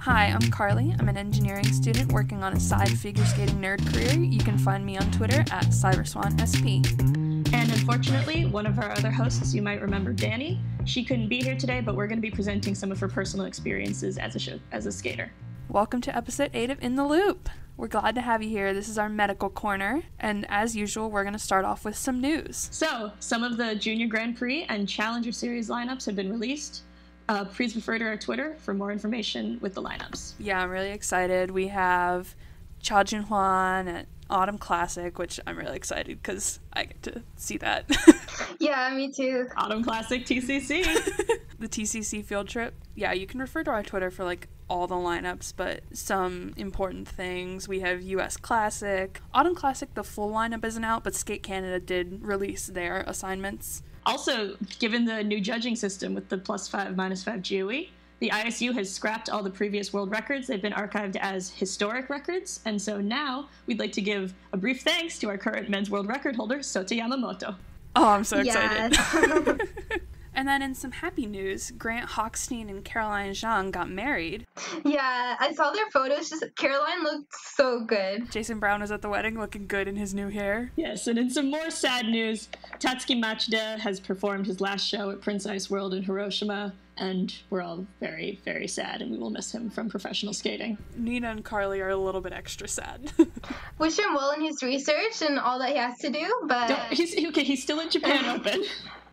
Hi, I'm Karly. I'm an engineering student working on a side figure skating nerd career. You can find me on Twitter at CyberswanSP. And unfortunately, one of our other hosts, you might remember Danny, she couldn't be here today, but we're going to be presenting some of her personal experiences as a show, as a skater. Welcome to episode 8 of In the Loop. We're glad to have you here. This is our medical corner, and as usual, we're going to start off with some news. So, some of the Junior Grand Prix and Challenger Series lineups have been released. Uh, please refer to our Twitter for more information with the lineups. Yeah, I'm really excited. We have Cha Jun Hwan at Autumn Classic, which I'm really excited because I get to see that. Yeah, me too. Autumn Classic TCC. the TCC field trip. Yeah, you can refer to our Twitter for like all the lineups, but some important things. We have US Classic. Autumn Classic, the full lineup isn't out, but Skate Canada did release their assignments. Also, given the new judging system with the plus five, minus five GOE, the ISU has scrapped all the previous world records. They've been archived as historic records. And so now we'd like to give a brief thanks to our current men's world record holder, Sota Yamamoto. Oh, I'm so excited. Yes. and then in some happy news, Grant Hochstein and Caroline Zhang got married. yeah, I saw their photos. Just Caroline looked so good. Jason Brown was at the wedding looking good in his new hair. Yes, and in some more sad news, Tatsuki Machida has performed his last show at Prince Ice World in Hiroshima, and we're all very, very sad, and we will miss him from professional skating. Nina and Karly are a little bit extra sad. Wish him well in his research and all that he has to do, but Don't- He's okay. He's still in Japan Open.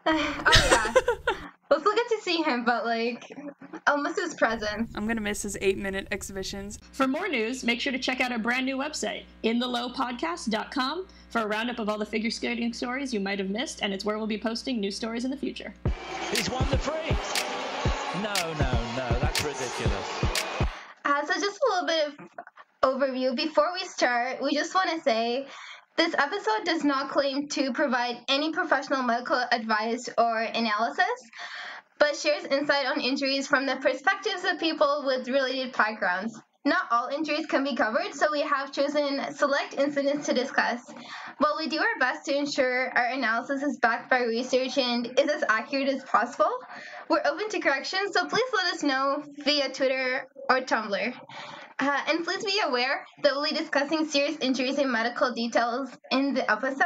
Oh yeah, we'll still get to see him, but like, I'll miss his presence. I'm gonna miss his eight minute exhibitions. For more news, make sure to check out our brand new website, inthelopodcast.com, for a roundup of all the figure skating stories you might have missed, and it's where we'll be posting new stories in the future. He's won the free. No, no, no, that's ridiculous. Uh, so just a little bit of overview before we start. We just want to say. This episode does not claim to provide any professional medical advice or analysis, but shares insight on injuries from the perspectives of people with related backgrounds. Not all injuries can be covered, so we have chosen select incidents to discuss. While we do our best to ensure our analysis is backed by research and is as accurate as possible, we're open to corrections, so please let us know via Twitter or Tumblr. Uh, and please be aware that we'll be discussing serious injuries and medical details in the episode,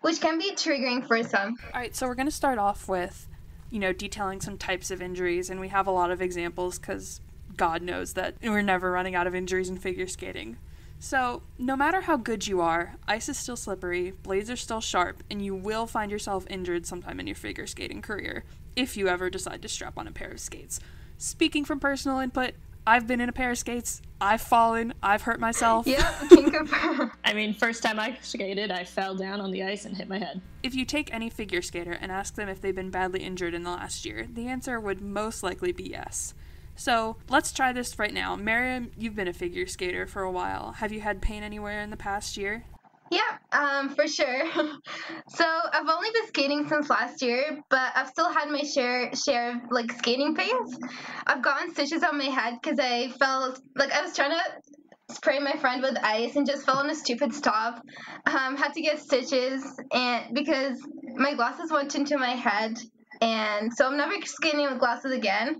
which can be triggering for some. All right, so we're gonna start off with, you know, detailing some types of injuries, and we have a lot of examples because God knows that we're never running out of injuries in figure skating. So, no matter how good you are, ice is still slippery, blades are still sharp, and you will find yourself injured sometime in your figure skating career if you ever decide to strap on a pair of skates. Speaking from personal input, I've been in a pair of skates, I've fallen, I've hurt myself. Yep, can confirm. I mean, first time I skated, I fell down on the ice and hit my head. If you take any figure skater and ask them if they've been badly injured in the last year, the answer would most likely be yes. So let's try this right now. Maryam, you've been a figure skater for a while. Have you had pain anywhere in the past year? Yeah, um, for sure. so I've only been skating since last year, but I've still had my share share of like skating pains. I've gotten stitches on my head because I felt like I was trying to spray my friend with ice and just fell on a stupid stop. Um, had to get stitches and because my glasses went into my head, and so I'm never skating with glasses again.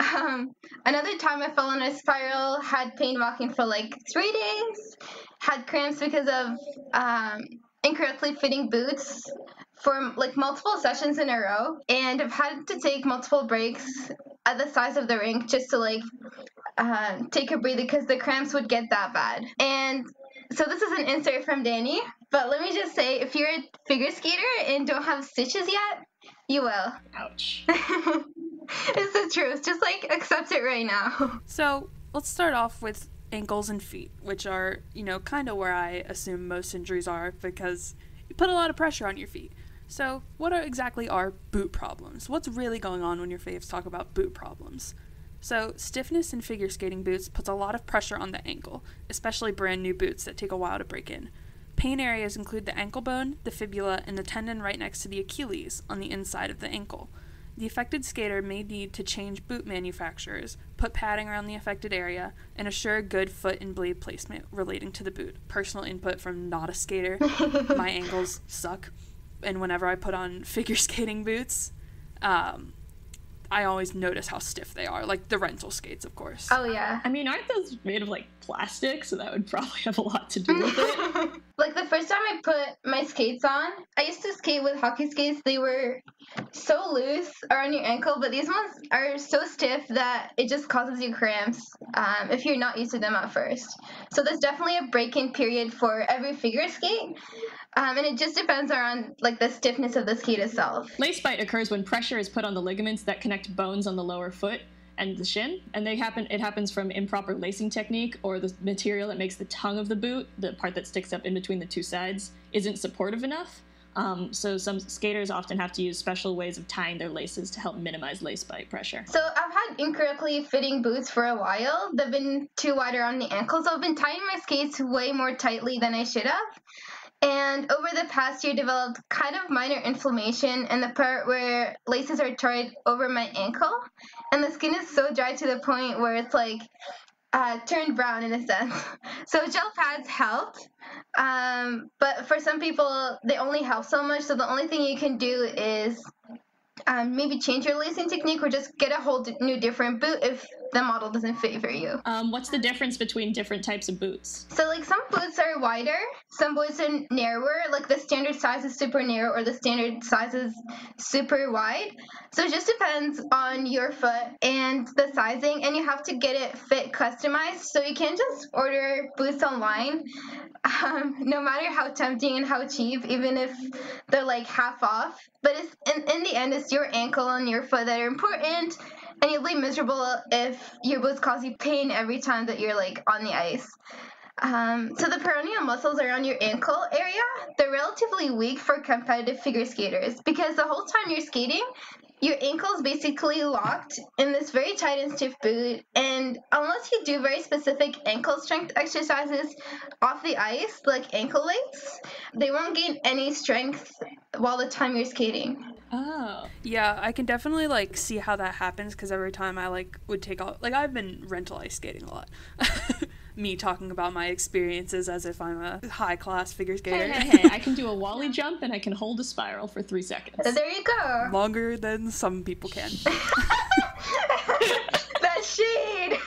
Um, another time I fell on a spiral, had pain walking for like three days, had cramps because of um, incorrectly fitting boots for like multiple sessions in a row, and I've had to take multiple breaks at the size of the rink just to like uh, take a breather because the cramps would get that bad. And so this is an insert from Danny, but let me just say, if you're a figure skater and don't have stitches yet, you will. Ouch. it's the truth. Just like accept it right now. So let's start off with ankles and feet, which are, you know, kind of where I assume most injuries are because you put a lot of pressure on your feet. So, what are exactly are boot problems? What's really going on when your faves talk about boot problems? So, stiffness in figure skating boots puts a lot of pressure on the ankle, especially brand new boots that take a while to break in. Pain areas include the ankle bone, the fibula, and the tendon right next to the Achilles on the inside of the ankle. The affected skater may need to change boot manufacturers, put padding around the affected area, and assure good foot and blade placement relating to the boot. Personal input from not a skater. My ankles suck. And whenever I put on figure skating boots, um, I always notice how stiff they are, like the rental skates, of course. Oh yeah. I mean, aren't those made of like plastic? So that would probably have a lot to do with it. like the first time I put my skates on, I used to skate with hockey skates. They were so loose around your ankle, but these ones are so stiff that it just causes you cramps um, if you're not used to them at first. So there's definitely a break-in period for every figure skate. Um, and it just depends on like the stiffness of the skate itself. Lace bite occurs when pressure is put on the ligaments that connect bones on the lower foot and the shin, and they happen. It happens from improper lacing technique or the material that makes the tongue of the boot, the part that sticks up in between the two sides, isn't supportive enough. Um, so some skaters often have to use special ways of tying their laces to help minimize lace bite pressure. So I've had incorrectly fitting boots for a while. They've been too wide around the ankles. So I've been tying my skates way more tightly than I should have and over the past year developed kind of minor inflammation in the part where laces are tied over my ankle. And the skin is so dry to the point where it's like uh, turned brown in a sense. So gel pads helped um, but for some people they only help so much. So the only thing you can do is um, maybe change your lacing technique or just get a whole new different boot if the model doesn't favor you. Um, what's the difference between different types of boots? So, like, some boots are wider, some boots are narrower. Like, the standard size is super narrow, or the standard size is super wide. So, it just depends on your foot and the sizing, and you have to get it fit customized. So, you can't just order boots online, um, no matter how tempting and how cheap, even if they're like half off. But it's in, in the end, it's your ankle and your foot that are important and you'll be miserable if your boots cause you pain every time that you're like on the ice. Um, so the peroneal muscles around your ankle area, they're relatively weak for competitive figure skaters because the whole time you're skating, your ankle is basically locked in this very tight and stiff boot. And unless you do very specific ankle strength exercises off the ice, like ankle weights, they won't gain any strength while the time you're skating. Oh. Yeah, I can definitely like see how that happens because every time I like would take off, like I've been rental ice skating a lot. Me talking about my experiences as if I'm a high class figure skater. Hey, hey, hey, I can do a wally jump and I can hold a spiral for three seconds. So there you go. Longer than some people can. that shade.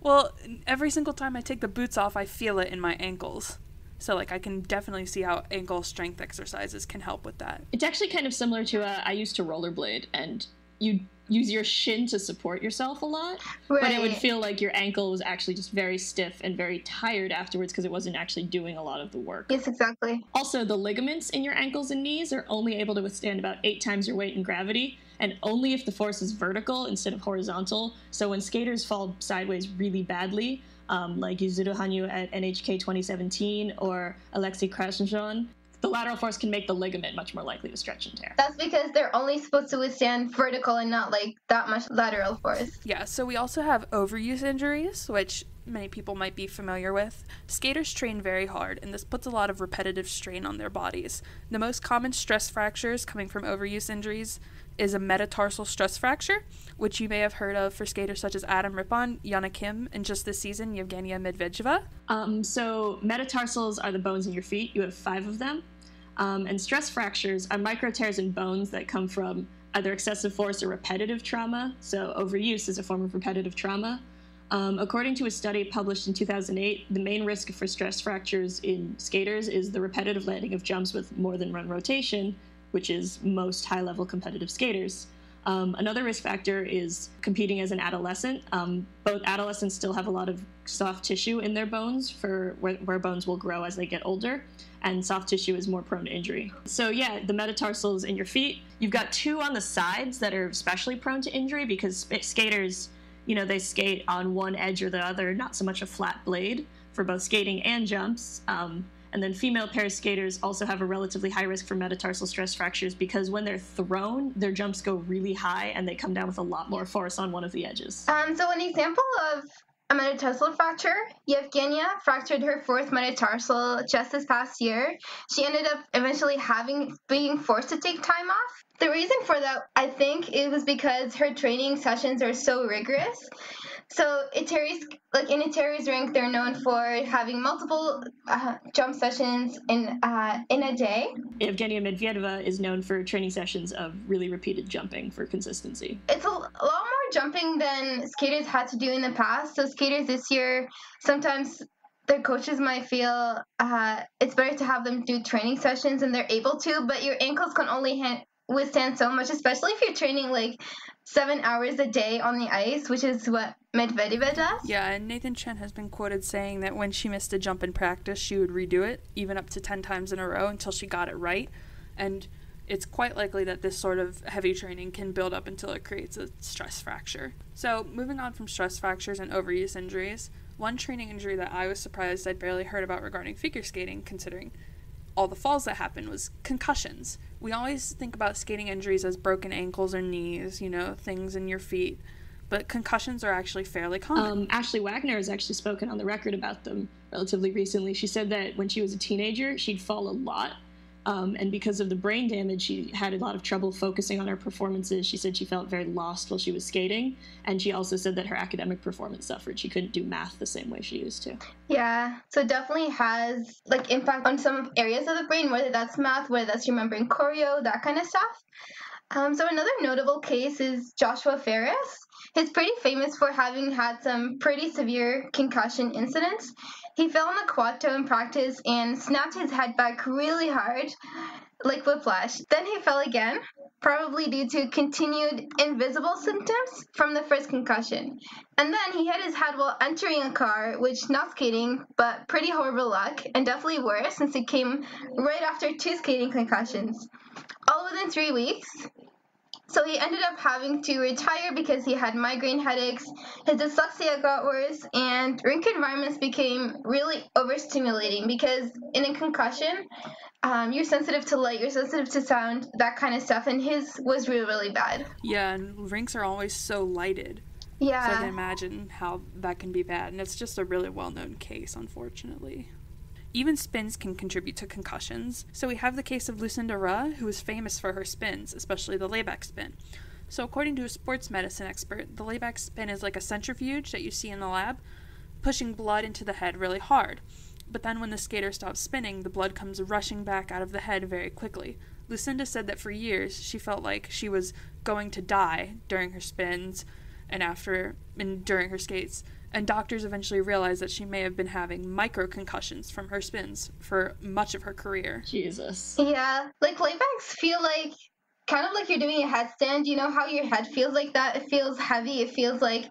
well, every single time I take the boots off, I feel it in my ankles. So like I can definitely see how ankle strength exercises can help with that. It's actually kind of similar to uh, I used to rollerblade and you use your shin to support yourself a lot, right. but it would feel like your ankle was actually just very stiff and very tired afterwards because it wasn't actually doing a lot of the work. Yes, exactly. Also, the ligaments in your ankles and knees are only able to withstand about eight times your weight in gravity, and only if the force is vertical instead of horizontal. So when skaters fall sideways really badly, um, like Yuzuru Hanyu at NHK 2017 or Alexei Krasnozhon, the lateral force can make the ligament much more likely to stretch and tear. That's because they're only supposed to withstand vertical and not like that much lateral force. Yeah, so we also have overuse injuries, which many people might be familiar with. Skaters train very hard, and this puts a lot of repetitive strain on their bodies. The most common stress fractures coming from overuse injuries is a metatarsal stress fracture, which you may have heard of for skaters such as Adam Rippon, Yuna Kim, and just this season, Yevgenia Medvedeva. Um, so, metatarsals are the bones in your feet. You have five of them. Um, and stress fractures are micro tears in bones that come from either excessive force or repetitive trauma. So, overuse is a form of repetitive trauma. Um, according to a study published in 2008, the main risk for stress fractures in skaters is the repetitive landing of jumps with more than one rotation, which is most high level competitive skaters. Um, another risk factor is competing as an adolescent. Um, both adolescents still have a lot of soft tissue in their bones for where, where, bones will grow as they get older, and soft tissue is more prone to injury. So yeah, the metatarsals in your feet. You've got two on the sides that are especially prone to injury because skaters, you know, they skate on one edge or the other, not so much a flat blade for both skating and jumps. Um, And then female pair skaters also have a relatively high risk for metatarsal stress fractures because when they're thrown, their jumps go really high and they come down with a lot more force on one of the edges. Um, so an example of a metatarsal fracture, Yevgenia fractured her fourth metatarsal just this past year. She ended up eventually having being forced to take time off. The reason for that, I think, it was because her training sessions are so rigorous. So Eteri's like in Eteri's rink, they're known for having multiple uh, jump sessions in uh, in a day. Evgenia Medvedeva is known for training sessions of really repeated jumping for consistency. It's a, lot more jumping than skaters had to do in the past. So skaters this year sometimes their coaches might feel uh, it's better to have them do training sessions and they're able to, but your ankles can only withstand so much, especially if you're training like seven hours a day on the ice, which is what Does. Yeah, and Nathan Chen has been quoted saying that when she missed a jump in practice, she would redo it, even up to 10 times in a row until she got it right. And it's quite likely that this sort of heavy training can build up until it creates a stress fracture. So, moving on from stress fractures and overuse injuries, one training injury that I was surprised I'd barely heard about regarding figure skating, considering all the falls that happened, was concussions. We always think about skating injuries as broken ankles or knees, you know, things in your feet, but concussions are actually fairly common. Um, Ashley Wagner has actually spoken on the record about them relatively recently. She said that when she was a teenager, she'd fall a lot um, and because of the brain damage, she had a lot of trouble focusing on her performances. She said she felt very lost while she was skating. And she also said that her academic performance suffered. She couldn't do math the same way she used to. Yeah, so it definitely has like impact on some areas of the brain, whether that's math, whether that's remembering choreo, that kind of stuff. Um, so another notable case is Joshua Farris. He's pretty famous for having had some pretty severe concussion incidents. He fell on the quad toe in practice and snapped his head back really hard, like whiplash. Then he fell again, probably due to continued invisible symptoms from the first concussion. And then he hit his head while entering a car, which not skating, but pretty horrible luck, and definitely worse since it came right after two skating concussions. All within three weeks, so he ended up having to retire because he had migraine headaches, his dyslexia got worse, and rink environments became really overstimulating because in a concussion, um, you're sensitive to light, you're sensitive to sound, that kind of stuff, and his was really, really bad. Yeah, and rinks are always so lighted. Yeah. So I can imagine how that can be bad, and it's just a really well known case, unfortunately. Even spins can contribute to concussions. So we have the case of Lucinda Ruh, who is famous for her spins, especially the layback spin. So according to a sports medicine expert, the layback spin is like a centrifuge that you see in the lab, pushing blood into the head really hard. But then when the skater stops spinning, the blood comes rushing back out of the head very quickly. Lucinda said that for years she felt like she was going to die during her spins and after and during her skates and doctors eventually realized that she may have been having micro concussions from her spins for much of her career. Jesus. Yeah, like laybacks feel like kind of like you're doing a headstand. You know how your head feels like that? It feels heavy. It feels like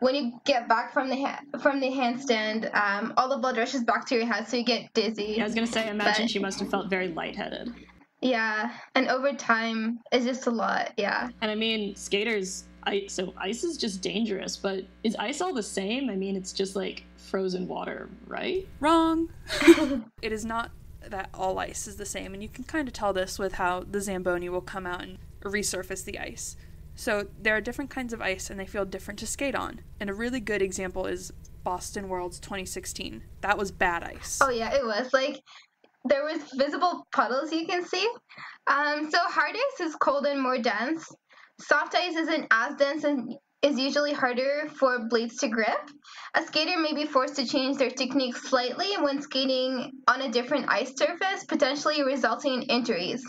when you get back from the ha- from the handstand, um, all the blood rushes back to your head, so you get dizzy. Yeah, I was gonna say, imagine But- she must have felt very lightheaded. Yeah, and over time, it's just a lot. Yeah. And I mean, skaters, I, so ice is just dangerous, but is ice all the same? I mean, it's just like frozen water, right? Wrong! it is not that all ice is the same, and you can kind of tell this with how the Zamboni will come out and resurface the ice. So there are different kinds of ice, and they feel different to skate on. And a really good example is Boston Worlds 2016. That was bad ice. Oh yeah, it was like there was visible puddles you can see. Um, so hard ice is cold and more dense. Soft ice isn't as dense and is usually harder for blades to grip. A skater may be forced to change their technique slightly when skating on a different ice surface, potentially resulting in injuries.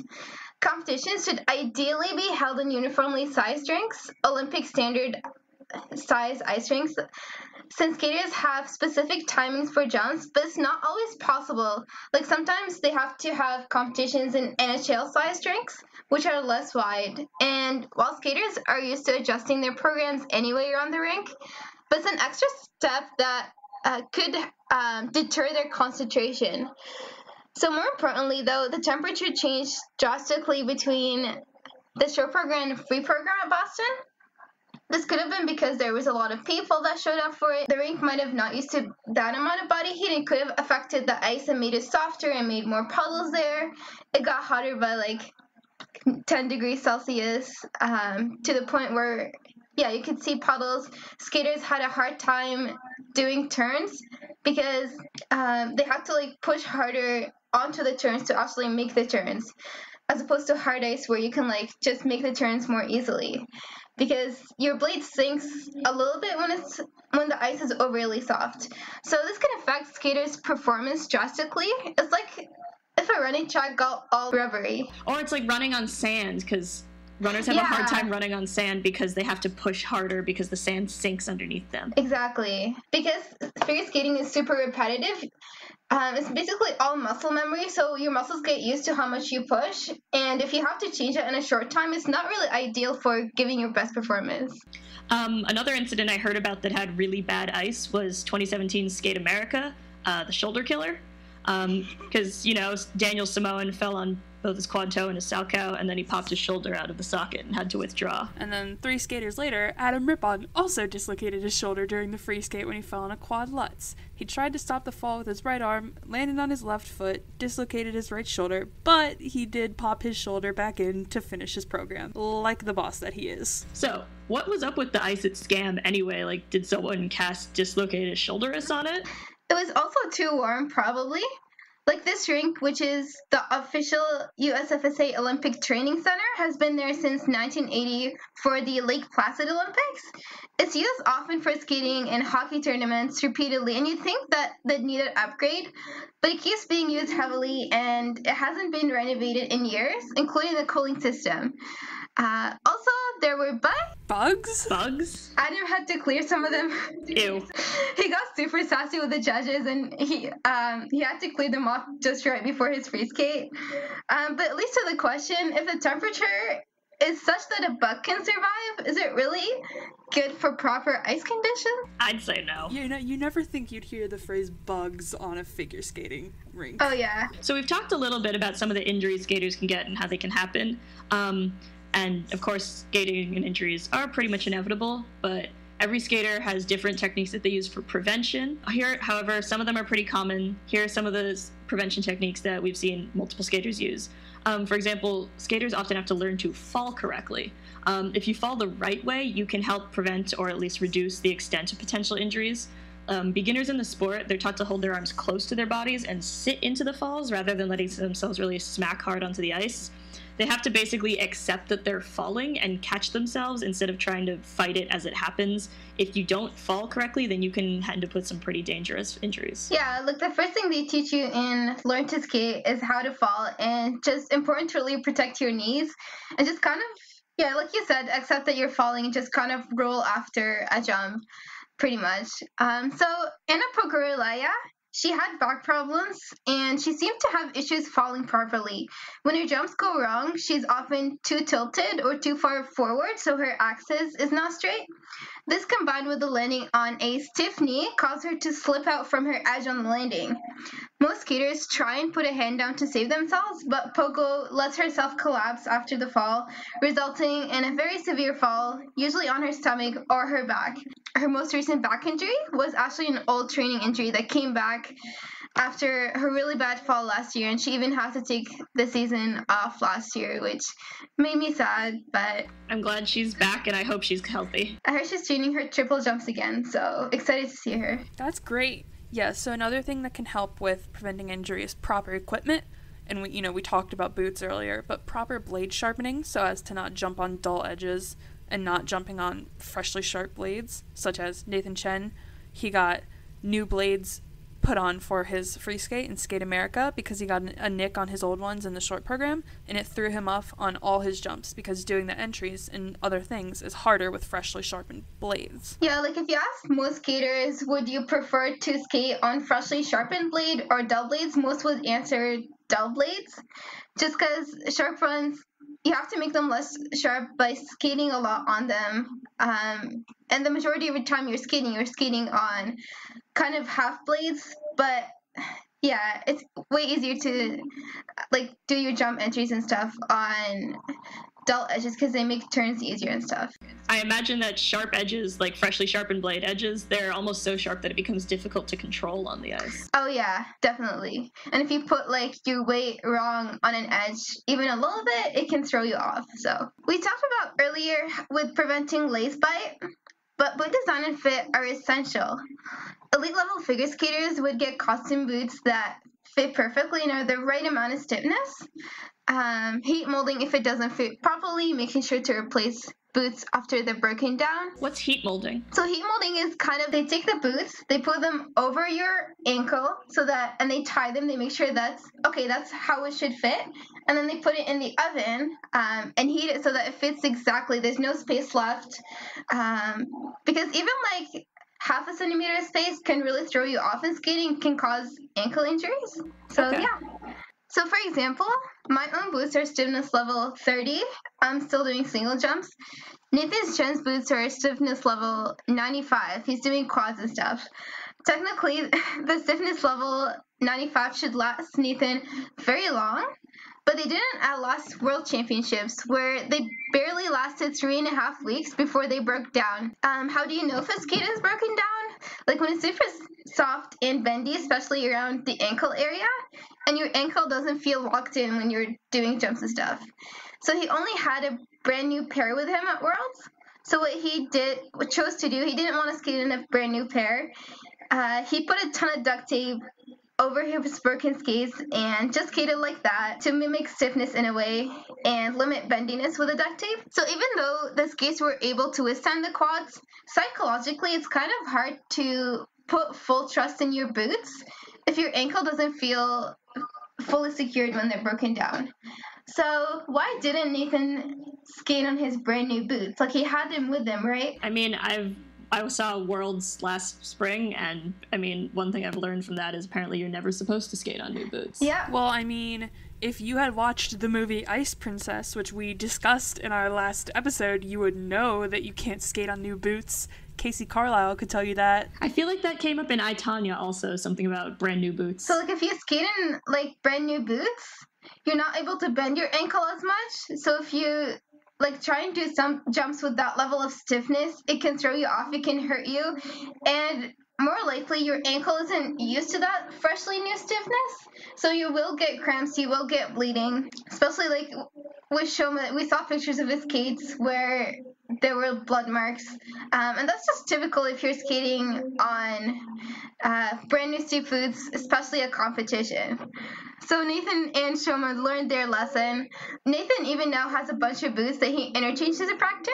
Competitions should ideally be held in uniformly sized rinks, Olympic standard size ice rinks, since skaters have specific timings for jumps, but it's not always possible. Like sometimes they have to have competitions in NHL sized rinks, which are less wide. And while skaters are used to adjusting their programs anyway around the rink, but it's an extra step that uh, could um, deter their concentration. So more importantly, though, the temperature changed drastically between the short program and free program at Boston. This could have been because there was a lot of people that showed up for it. The rink might have not used to that amount of body heat and could have affected the ice and made it softer and made more puddles there. It got hotter by like 10 degrees Celsius um, to the point where, yeah, you could see puddles. Skaters had a hard time doing turns because um, they had to like push harder onto the turns to actually make the turns as opposed to hard ice where you can like just make the turns more easily because your blade sinks a little bit when it's when the ice is overly soft so this can affect skaters performance drastically it's like if a running track got all rubbery Or it's like running on sand because runners have a hard time running on sand because they have to push harder because the sand sinks underneath them. Exactly. Because figure skating is super repetitive. Um, it's basically all muscle memory, so your muscles get used to how much you push, and if you have to change it in a short time, it's not really ideal for giving your best performance. Um, another incident I heard about that had really bad ice was 2017 Skate America, uh, the shoulder killer. Because, you know, Daniel Samohin fell on both his quad toe and his salchow, and then he popped his shoulder out of the socket and had to withdraw. And then three skaters later, Adam Rippon also dislocated his shoulder during the free skate when he fell on a quad lutz. He tried to stop the fall with his right arm, landed on his left foot, dislocated his right shoulder, but he did pop his shoulder back in to finish his program, like the boss that he is. So, what was up with the ice at Scam anyway? Like, did someone cast dislocated shoulderus on it? It was also too warm, probably. Like this rink, which is the official USFSA Olympic Training Center, has been there since 1980 for the Lake Placid Olympics. It's used often for skating and hockey tournaments repeatedly, and you'd think that they'd need an upgrade, but it keeps being used heavily and it hasn't been renovated in years, including the cooling system. Uh, also, there were bugs. Bugs? Bugs? Adam had to clear some of them. Ew. he got super sassy with the judges and he um he had to clear them off just right before his free skate. Um, but at least to the question, if the temperature is such that a bug can survive, is it really good for proper ice conditions? I'd say no. You know, you never think you'd hear the phrase bugs on a figure skating rink. Oh yeah. So we've talked a little bit about some of the injuries skaters can get and how they can happen. Um, and of course, skating and injuries are pretty much inevitable, but every skater has different techniques that they use for prevention. Here, however, some of them are pretty common. Here are some of the prevention techniques that we've seen multiple skaters use. Um, for example, skaters often have to learn to fall correctly. Um, if you fall the right way, you can help prevent or at least reduce the extent of potential injuries. Um, beginners in the sport, they're taught to hold their arms close to their bodies and sit into the falls rather than letting themselves really smack hard onto the ice. They have to basically accept that they're falling and catch themselves instead of trying to fight it as it happens. If you don't fall correctly, then you can end up with some pretty dangerous injuries. Yeah, like the first thing they teach you in Learn to Skate is how to fall and just important to really protect your knees and just kind of, yeah, like you said, accept that you're falling and just kind of roll after a jump, pretty much. Um, so Anna Pogorelaya, she had back problems and she seemed to have issues falling properly. When her jumps go wrong, she's often too tilted or too far forward, so her axis is not straight. This combined with the landing on a stiff knee caused her to slip out from her edge on the landing. Most skaters try and put a hand down to save themselves, but Pogo lets herself collapse after the fall, resulting in a very severe fall, usually on her stomach or her back. Her most recent back injury was actually an old training injury that came back after her really bad fall last year, and she even had to take the season off last year, which made me sad, but I'm glad she's back and I hope she's healthy. I heard she's training her triple jumps again, so excited to see her. That's great. Yeah, so another thing that can help with preventing injury is proper equipment. And we, you know, we talked about boots earlier, but proper blade sharpening so as to not jump on dull edges and not jumping on freshly sharp blades, such as Nathan Chen. He got new blades put on for his free skate in Skate America because he got a nick on his old ones in the short program, and it threw him off on all his jumps because doing the entries and other things is harder with freshly sharpened blades. Yeah, like if you ask most skaters, would you prefer to skate on freshly sharpened blade or dull blades? Most would answer dull blades, just because sharp ones, you have to make them less sharp by skating a lot on them. Um, and the majority of the time you're skating, you're skating on kind of half blades, but yeah, it's way easier to like do your jump entries and stuff on dull edges because they make turns easier and stuff. I imagine that sharp edges, like freshly sharpened blade edges, they're almost so sharp that it becomes difficult to control on the ice. Oh yeah, definitely. And if you put like your weight wrong on an edge, even a little bit, it can throw you off. So we talked about earlier with preventing lace bite, but boot design and fit are essential. Elite level figure skaters would get costume boots that fit perfectly and are the right amount of stiffness. Um, heat molding if it doesn't fit properly, making sure to replace boots after they're broken down. What's heat molding? So heat molding is kind of they take the boots, they put them over your ankle so that and they tie them, they make sure that's okay, that's how it should fit. And then they put it in the oven um, and heat it so that it fits exactly. There's no space left. Um, because even like half a centimeter of space can really throw you off in skating, can cause ankle injuries. So Okay. yeah. So for example, my own boots are stiffness level 30. I'm still doing single jumps. Nathan's Chen's boots are stiffness level 95. He's doing quads and stuff. Technically, the stiffness level 95 should last Nathan very long, but they didn't at last World Championships, where they barely lasted three and a half weeks before they broke down. Um, how do you know if a skate is broken down? Like when it's super soft and bendy, especially around the ankle area, and your ankle doesn't feel locked in when you're doing jumps and stuff. So he only had a brand new pair with him at Worlds. So what he did, what chose to do, he didn't want to skate in a brand new pair. Uh, he put a ton of duct tape over his broken skates and just skated like that to mimic stiffness in a way and limit bendiness with the duct tape. So even though the skates were able to withstand the quads, psychologically it's kind of hard to put full trust in your boots if your ankle doesn't feel fully secured when they're broken down. So why didn't Nathan skate on his brand new boots? Like he had them with him, right? I mean, I've I saw Worlds last spring, and I mean, one thing I've learned from that is apparently you're never supposed to skate on new boots. Yeah. Well, I mean, if you had watched the movie Ice Princess, which we discussed in our last episode, you would know that you can't skate on new boots. Casey Carlyle could tell you that. I feel like that came up in I Tonya also, something about brand new boots. So like if you skate in like brand new boots, you're not able to bend your ankle as much. So if you like try and do some jumps with that level of stiffness, it can throw you off, it can hurt you, and more likely your ankle isn't used to that freshly new stiffness. So you will get cramps, you will get bleeding. Especially like with Shoma, we saw pictures of his skates where there were blood marks. Um, and that's just typical if you're skating on uh, brand new seafoods, especially a competition. So Nathan and Shoma learned their lesson. Nathan even now has a bunch of boots that he interchanges in practice.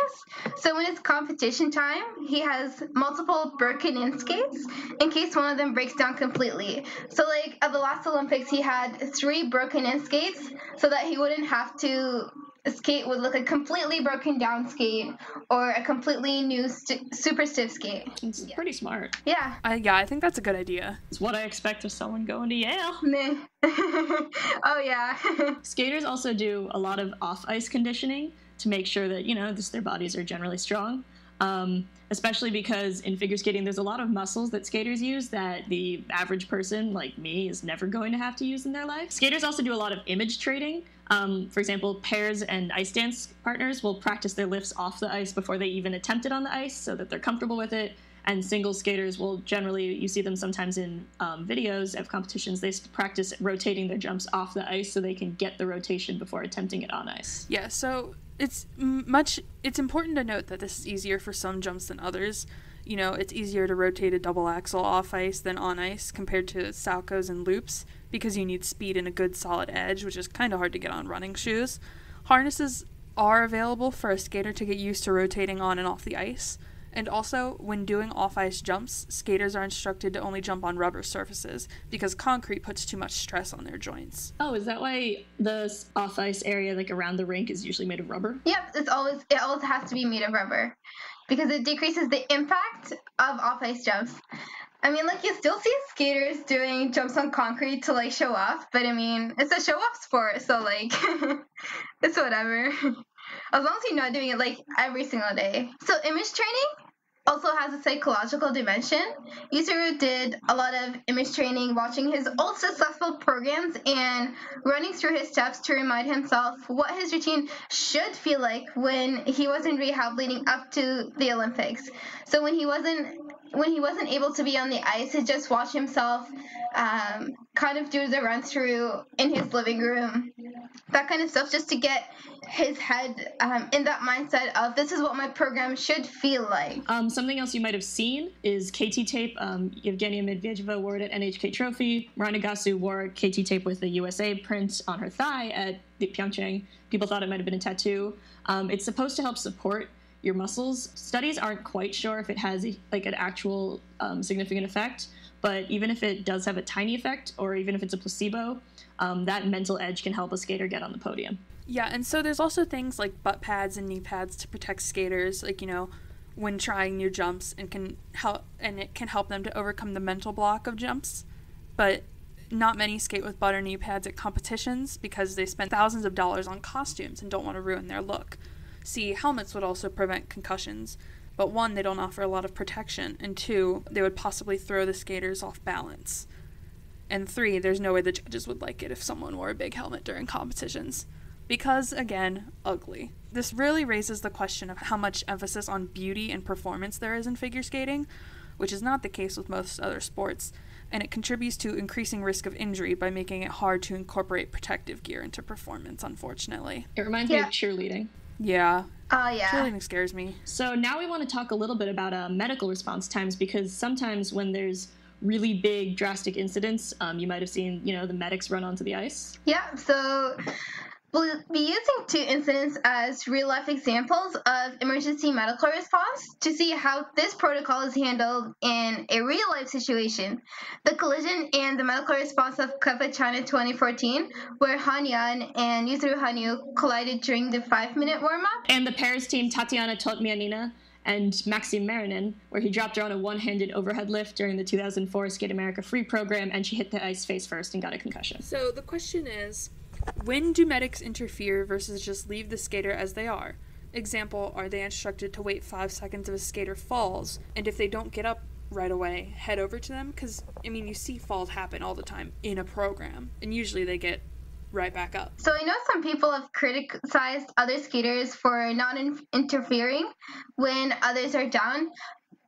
So when it's competition time, he has multiple broken in skates in case one of them breaks down completely. So like at the last Olympics, he had three broken in skates so that he wouldn't have to skate with like a completely broken down skate or a completely new st- super stiff skate. it's pretty smart. Yeah. I, yeah, I think that's a good idea. It's what I expect of someone going to Yale. Meh. oh yeah. Skaters also do a lot of off ice conditioning to make sure that, you know, just their bodies are generally strong. Um, especially because in figure skating, there's a lot of muscles that skaters use that the average person like me is never going to have to use in their life. Skaters also do a lot of image training. Um, for example, pairs and ice dance partners will practice their lifts off the ice before they even attempt it on the ice so that they're comfortable with it. And single skaters will generally, you see them sometimes in um, videos of competitions, they practice rotating their jumps off the ice so they can get the rotation before attempting it on ice. Yeah, so it's much it's important to note that this is easier for some jumps than others. You know, it's easier to rotate a double axle off ice than on ice compared to salchows and loops because you need speed and a good solid edge, which is kind of hard to get on running shoes. Harnesses are available for a skater to get used to rotating on and off the ice. And also, when doing off ice jumps, skaters are instructed to only jump on rubber surfaces because concrete puts too much stress on their joints. Oh, is that why the off ice area, like around the rink, is usually made of rubber? Yep, it's always it always has to be made of rubber because it decreases the impact of off ice jumps. I mean, like you still see skaters doing jumps on concrete to like show off, but I mean, it's a show off sport, so like it's whatever. As long as you're not doing it like every single day. So image training also has a psychological dimension. Yuzuru did a lot of image training, watching his old successful programs and running through his steps to remind himself what his routine should feel like when he was in rehab leading up to the Olympics. So when he wasn't when he wasn't able to be on the ice, he just watched himself um, kind of do the run through in his living room, that kind of stuff, just to get his head um, in that mindset of this is what my program should feel like. Um, something else you might have seen is KT tape. Um, Yevgenia Medvedeva wore it at NHK Trophy. Mirai Nagasu wore KT tape with the USA print on her thigh at the Pyeongchang. People thought it might have been a tattoo. Um, it's supposed to help support your muscles. Studies aren't quite sure if it has like an actual um, significant effect, but even if it does have a tiny effect, or even if it's a placebo, um, that mental edge can help a skater get on the podium. Yeah, and so there's also things like butt pads and knee pads to protect skaters, like you know, when trying new jumps, and can help and it can help them to overcome the mental block of jumps. But not many skate with butt or knee pads at competitions because they spend thousands of dollars on costumes and don't want to ruin their look. See, helmets would also prevent concussions, but one, they don't offer a lot of protection, and two, they would possibly throw the skaters off balance. And three, there's no way the judges would like it if someone wore a big helmet during competitions. Because, again, ugly. This really raises the question of how much emphasis on beauty and performance there is in figure skating, which is not the case with most other sports, and it contributes to increasing risk of injury by making it hard to incorporate protective gear into performance, unfortunately. It reminds me of cheerleading. Yeah, Oh, yeah. cheerleading scares me. So now we want to talk a little bit about uh, medical response times because sometimes when there's really big drastic incidents, um, you might have seen, you know, the medics run onto the ice. Yeah, so we'll be using two incidents as real life examples of emergency medical response to see how this protocol is handled in a real life situation. The collision and the medical response of Cup of China 2014, where Han Yan and Yuzuru Hanyu collided during the five minute warm up. And the Paris team, Tatiana Totmianina and Maxime Marinin, where he dropped her on a one-handed overhead lift during the 2004 Skate America Free program, and she hit the ice face first and got a concussion. So the question is when do medics interfere versus just leave the skater as they are? Example, are they instructed to wait five seconds if a skater falls, and if they don't get up right away, head over to them? Because, I mean, you see falls happen all the time in a program, and usually they get right back up. So I know some people have criticized other skaters for not in- interfering when others are down.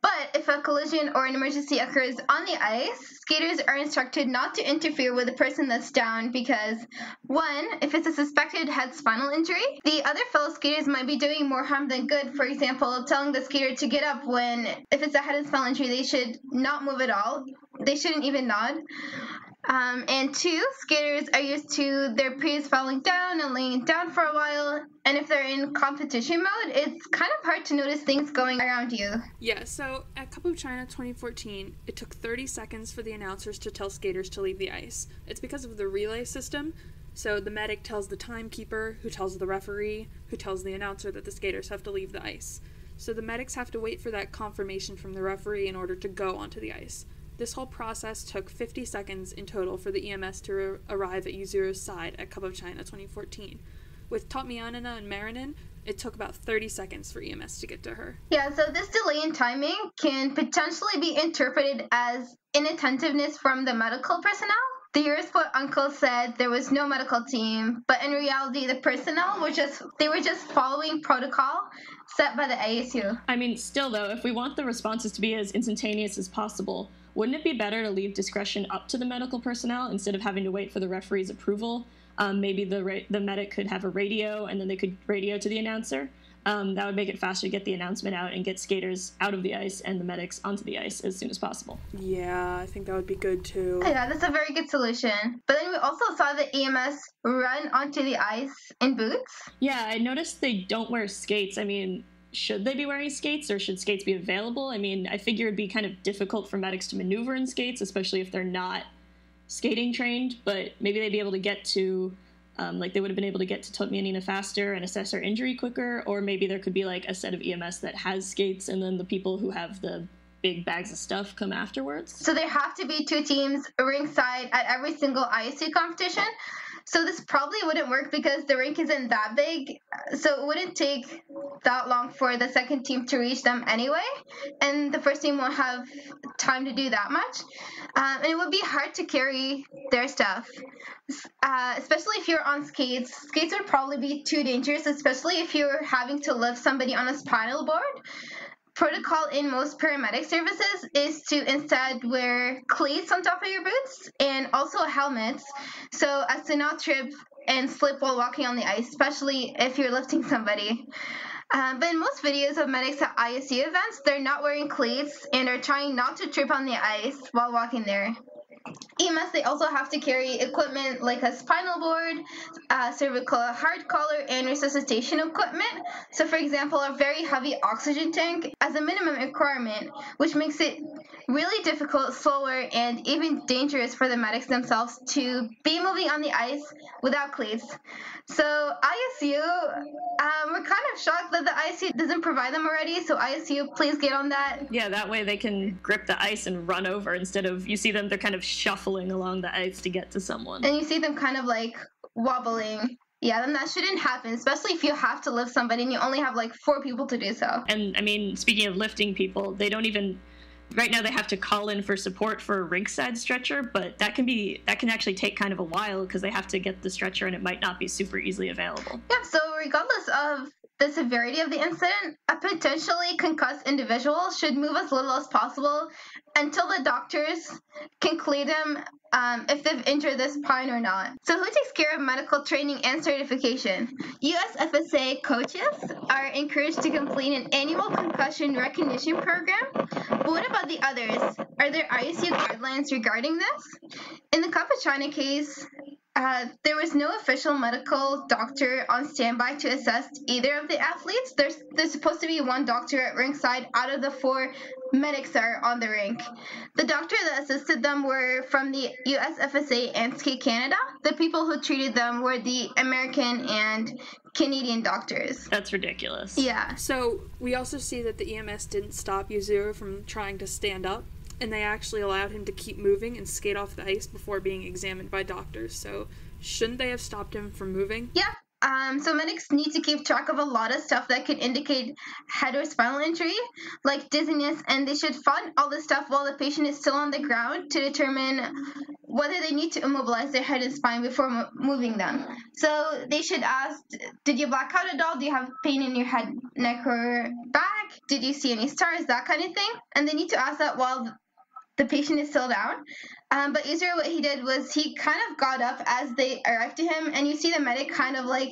But if a collision or an emergency occurs on the ice, skaters are instructed not to interfere with the person that's down because, one, if it's a suspected head spinal injury, the other fellow skaters might be doing more harm than good. For example, telling the skater to get up when, if it's a head and spinal injury, they should not move at all. They shouldn't even nod. Um, and two, skaters are used to their peers falling down and laying down for a while. And if they're in competition mode, it's kind of hard to notice things going around you. Yeah, so at Cup of China 2014, it took 30 seconds for the announcers to tell skaters to leave the ice. It's because of the relay system. So the medic tells the timekeeper, who tells the referee, who tells the announcer that the skaters have to leave the ice. So the medics have to wait for that confirmation from the referee in order to go onto the ice. This whole process took 50 seconds in total for the EMS to ar- arrive at Yuzuru's side at Cup of China 2014. With Totmianina and Marinin, it took about 30 seconds for EMS to get to her. Yeah, so this delay in timing can potentially be interpreted as inattentiveness from the medical personnel. The Eurosport uncle said there was no medical team, but in reality, the personnel were just they were just following protocol set by the ISU. I mean, still though, if we want the responses to be as instantaneous as possible, wouldn't it be better to leave discretion up to the medical personnel instead of having to wait for the referee's approval? Um, maybe the ra- the medic could have a radio, and then they could radio to the announcer. Um, that would make it faster to get the announcement out and get skaters out of the ice and the medics onto the ice as soon as possible. Yeah, I think that would be good too. Yeah, that's a very good solution. But then we also saw the EMS run onto the ice in boots. Yeah, I noticed they don't wear skates. I mean, should they be wearing skates or should skates be available? I mean, I figure it'd be kind of difficult for medics to maneuver in skates, especially if they're not skating trained, but maybe they'd be able to get to, um, like, they would have been able to get to Totmianina faster and assess her injury quicker, or maybe there could be, like, a set of EMS that has skates and then the people who have the big bags of stuff come afterwards. So there have to be two teams ringside at every single ISU competition. So this probably wouldn't work because the rink isn't that big. So it wouldn't take that long for the second team to reach them anyway. And the first team won't have time to do that much. Um, and it would be hard to carry their stuff. Uh, especially if you're on skates. Skates would probably be too dangerous, especially if you're having to lift somebody on a spinal board protocol in most paramedic services is to instead wear cleats on top of your boots and also helmets so as to not trip and slip while walking on the ice, especially if you're lifting somebody. Um, but in most videos of medics at ISU events, they're not wearing cleats and are trying not to trip on the ice while walking there. EMS, they also have to carry equipment like a spinal board, a cervical hard collar, and resuscitation equipment. So, for example, a very heavy oxygen tank as a minimum requirement, which makes it really difficult, slower, and even dangerous for the medics themselves to be moving on the ice without cleats. So ISU, um, we're kind of shocked that the ISU doesn't provide them already. So ISU, please get on that. Yeah, that way they can grip the ice and run over instead of you see them they're kind of shuffling along the ice to get to someone. And you see them kind of like wobbling. Yeah, then that shouldn't happen, especially if you have to lift somebody and you only have like four people to do so. And I mean, speaking of lifting people, they don't even right now they have to call in for support for a rinkside stretcher, but that can be that can actually take kind of a while because they have to get the stretcher and it might not be super easily available. Yeah, so regardless of the severity of the incident, a potentially concussed individual should move as little as possible until the doctors can clear them um, if they've injured this pine or not. So, who takes care of medical training and certification? USFSA coaches are encouraged to complete an annual concussion recognition program. But what about the others? Are there ISU guidelines regarding this? In the Cup of China case, uh, there was no official medical doctor on standby to assess either of the athletes. There's there's supposed to be one doctor at ringside out of the four medics that are on the rink. The doctor that assisted them were from the USFSA and Skate Canada. The people who treated them were the American and Canadian doctors. That's ridiculous. Yeah. So we also see that the EMS didn't stop Yuzuru from trying to stand up and they actually allowed him to keep moving and skate off the ice before being examined by doctors. So, shouldn't they have stopped him from moving? Yeah. Um, so medics need to keep track of a lot of stuff that could indicate head or spinal injury, like dizziness, and they should fund all this stuff while the patient is still on the ground to determine whether they need to immobilize their head and spine before mo- moving them. So they should ask, did you black out at all? Do you have pain in your head, neck, or back? Did you see any stars? That kind of thing. And they need to ask that while the patient is still down. Um, but Yuzuru, what he did was he kind of got up as they arrived to him, and you see the medic kind of like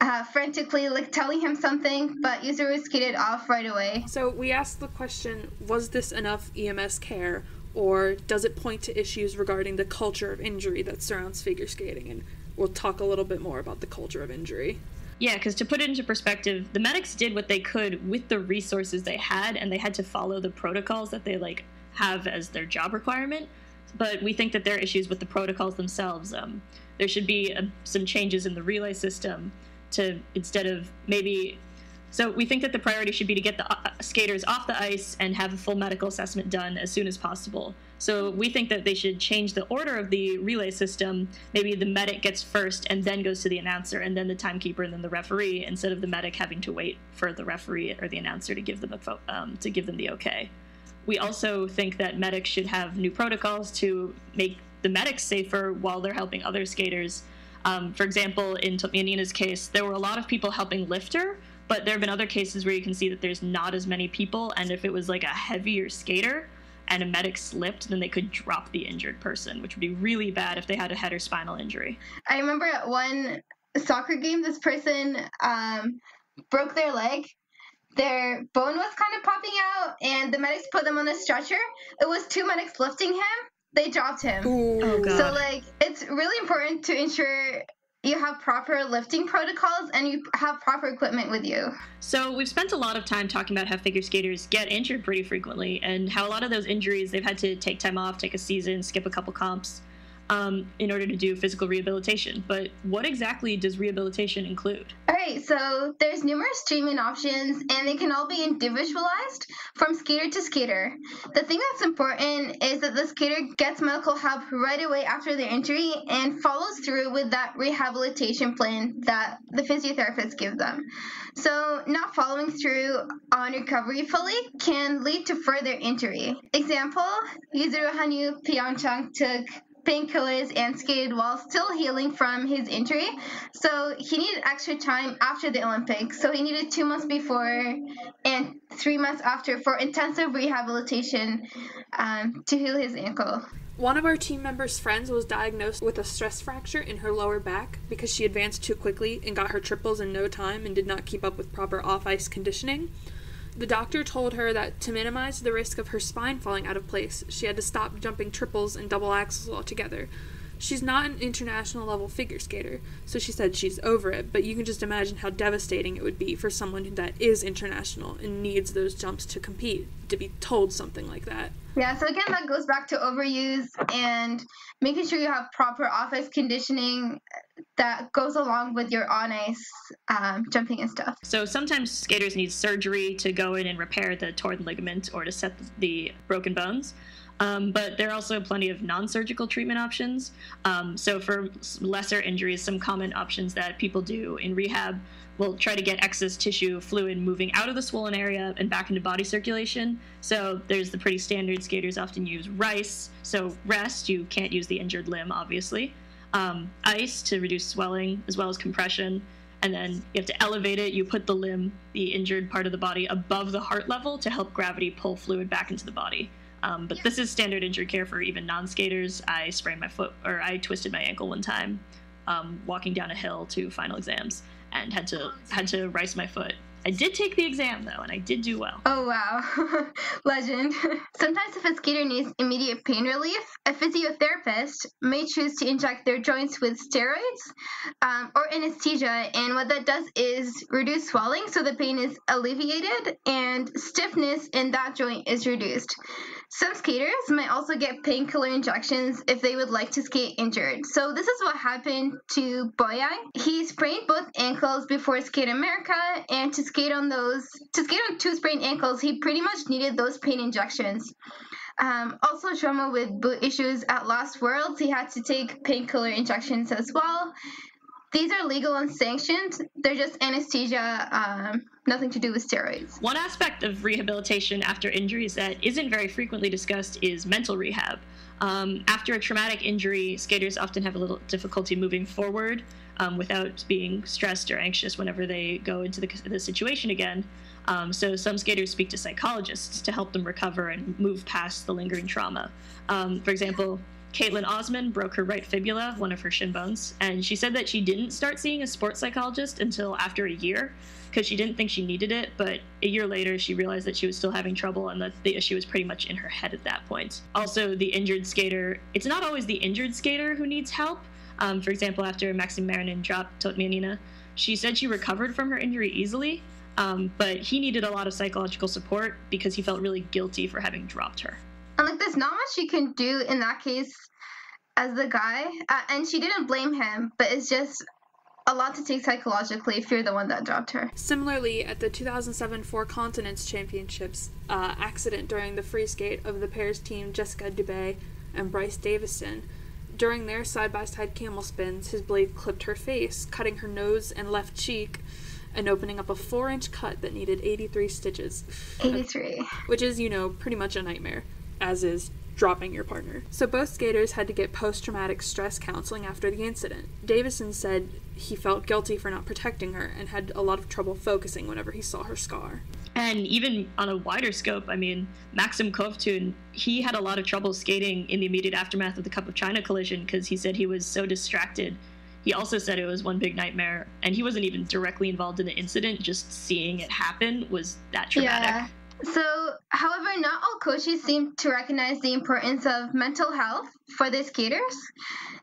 uh, frantically like telling him something, but Yuzuru skated off right away. So we asked the question: Was this enough EMS care, or does it point to issues regarding the culture of injury that surrounds figure skating? And we'll talk a little bit more about the culture of injury. Yeah, because to put it into perspective, the medics did what they could with the resources they had, and they had to follow the protocols that they like have as their job requirement. But we think that there are issues with the protocols themselves. Um, there should be uh, some changes in the relay system to instead of maybe. So we think that the priority should be to get the uh, skaters off the ice and have a full medical assessment done as soon as possible. So we think that they should change the order of the relay system. Maybe the medic gets first and then goes to the announcer and then the timekeeper and then the referee instead of the medic having to wait for the referee or the announcer to give them a um, to give them the okay. We also think that medics should have new protocols to make the medics safer while they're helping other skaters. Um, for example, in, in Nina's case, there were a lot of people helping lift her, but there have been other cases where you can see that there's not as many people, and if it was like a heavier skater and a medic slipped, then they could drop the injured person, which would be really bad if they had a head or spinal injury. I remember at one soccer game, this person um, broke their leg their bone was kind of popping out, and the medics put them on a stretcher. It was two medics lifting him. They dropped him. Ooh. Oh, God. So like, it's really important to ensure you have proper lifting protocols and you have proper equipment with you. So we've spent a lot of time talking about how figure skaters get injured pretty frequently, and how a lot of those injuries they've had to take time off, take a season, skip a couple comps. Um, in order to do physical rehabilitation. But what exactly does rehabilitation include? All right, so there's numerous treatment options, and they can all be individualized from skater to skater. The thing that's important is that the skater gets medical help right away after their injury and follows through with that rehabilitation plan that the physiotherapist gives them. So, not following through on recovery fully can lead to further injury. Example Yuzuru Hanyu Pyeongchang took painkillers and skated while still healing from his injury. So he needed extra time after the Olympics. So he needed two months before and three months after for intensive rehabilitation um, to heal his ankle. One of our team members' friends was diagnosed with a stress fracture in her lower back because she advanced too quickly and got her triples in no time and did not keep up with proper off ice conditioning. The doctor told her that to minimize the risk of her spine falling out of place, she had to stop jumping triples and double axles altogether. She's not an international level figure skater, so she said she's over it, but you can just imagine how devastating it would be for someone that is international and needs those jumps to compete to be told something like that. Yeah, so again, that goes back to overuse and making sure you have proper off ice conditioning that goes along with your on ice um, jumping and stuff. So sometimes skaters need surgery to go in and repair the torn ligament or to set the broken bones. Um, but there are also plenty of non surgical treatment options. Um, so, for lesser injuries, some common options that people do in rehab will try to get excess tissue fluid moving out of the swollen area and back into body circulation. So, there's the pretty standard skaters often use rice. So, rest, you can't use the injured limb, obviously. Um, ice to reduce swelling, as well as compression. And then you have to elevate it. You put the limb, the injured part of the body, above the heart level to help gravity pull fluid back into the body. Um, but this is standard injury care for even non-skaters. I sprained my foot, or I twisted my ankle one time, um, walking down a hill to final exams, and had to had to rice my foot. I did take the exam though, and I did do well. Oh wow, legend. Sometimes, if a skater needs immediate pain relief, a physiotherapist may choose to inject their joints with steroids um, or anesthesia, and what that does is reduce swelling, so the pain is alleviated and stiffness in that joint is reduced. Some skaters might also get painkiller injections if they would like to skate injured. So this is what happened to Boyang. He sprained both ankles before Skate America, and to skate on those, to skate on two sprained ankles, he pretty much needed those pain injections. Um, also, Shoma with boot issues at Lost Worlds, he had to take painkiller injections as well. These are legal and sanctioned. They're just anesthesia, um, nothing to do with steroids. One aspect of rehabilitation after injuries that isn't very frequently discussed is mental rehab. Um, after a traumatic injury, skaters often have a little difficulty moving forward um, without being stressed or anxious whenever they go into the, the situation again. Um, so some skaters speak to psychologists to help them recover and move past the lingering trauma. Um, for example, Kaetlyn Osmond broke her right fibula, one of her shin bones, and she said that she didn't start seeing a sports psychologist until after a year because she didn't think she needed it. But a year later, she realized that she was still having trouble and that the issue was pretty much in her head at that point. Also, the injured skater, it's not always the injured skater who needs help. Um, for example, after Maxim Marinin dropped Totmianina, she said she recovered from her injury easily, um, but he needed a lot of psychological support because he felt really guilty for having dropped her. And like, there's not much you can do in that case as the guy. Uh, and she didn't blame him, but it's just a lot to take psychologically if you're the one that dropped her. Similarly, at the 2007 Four Continents Championships, uh, accident during the free skate of the pairs team Jessica Dubé and Bryce Davison. During their side by side camel spins, his blade clipped her face, cutting her nose and left cheek, and opening up a 4 inch cut that needed 83 stitches. 83. Which is, you know, pretty much a nightmare as is dropping your partner. So both skaters had to get post traumatic stress counseling after the incident. Davison said he felt guilty for not protecting her and had a lot of trouble focusing whenever he saw her scar. And even on a wider scope, I mean, Maxim Kovtun, he had a lot of trouble skating in the immediate aftermath of the Cup of China collision because he said he was so distracted. He also said it was one big nightmare, and he wasn't even directly involved in the incident. Just seeing it happen was that traumatic. So, however, not all coaches seem to recognize the importance of mental health for their skaters.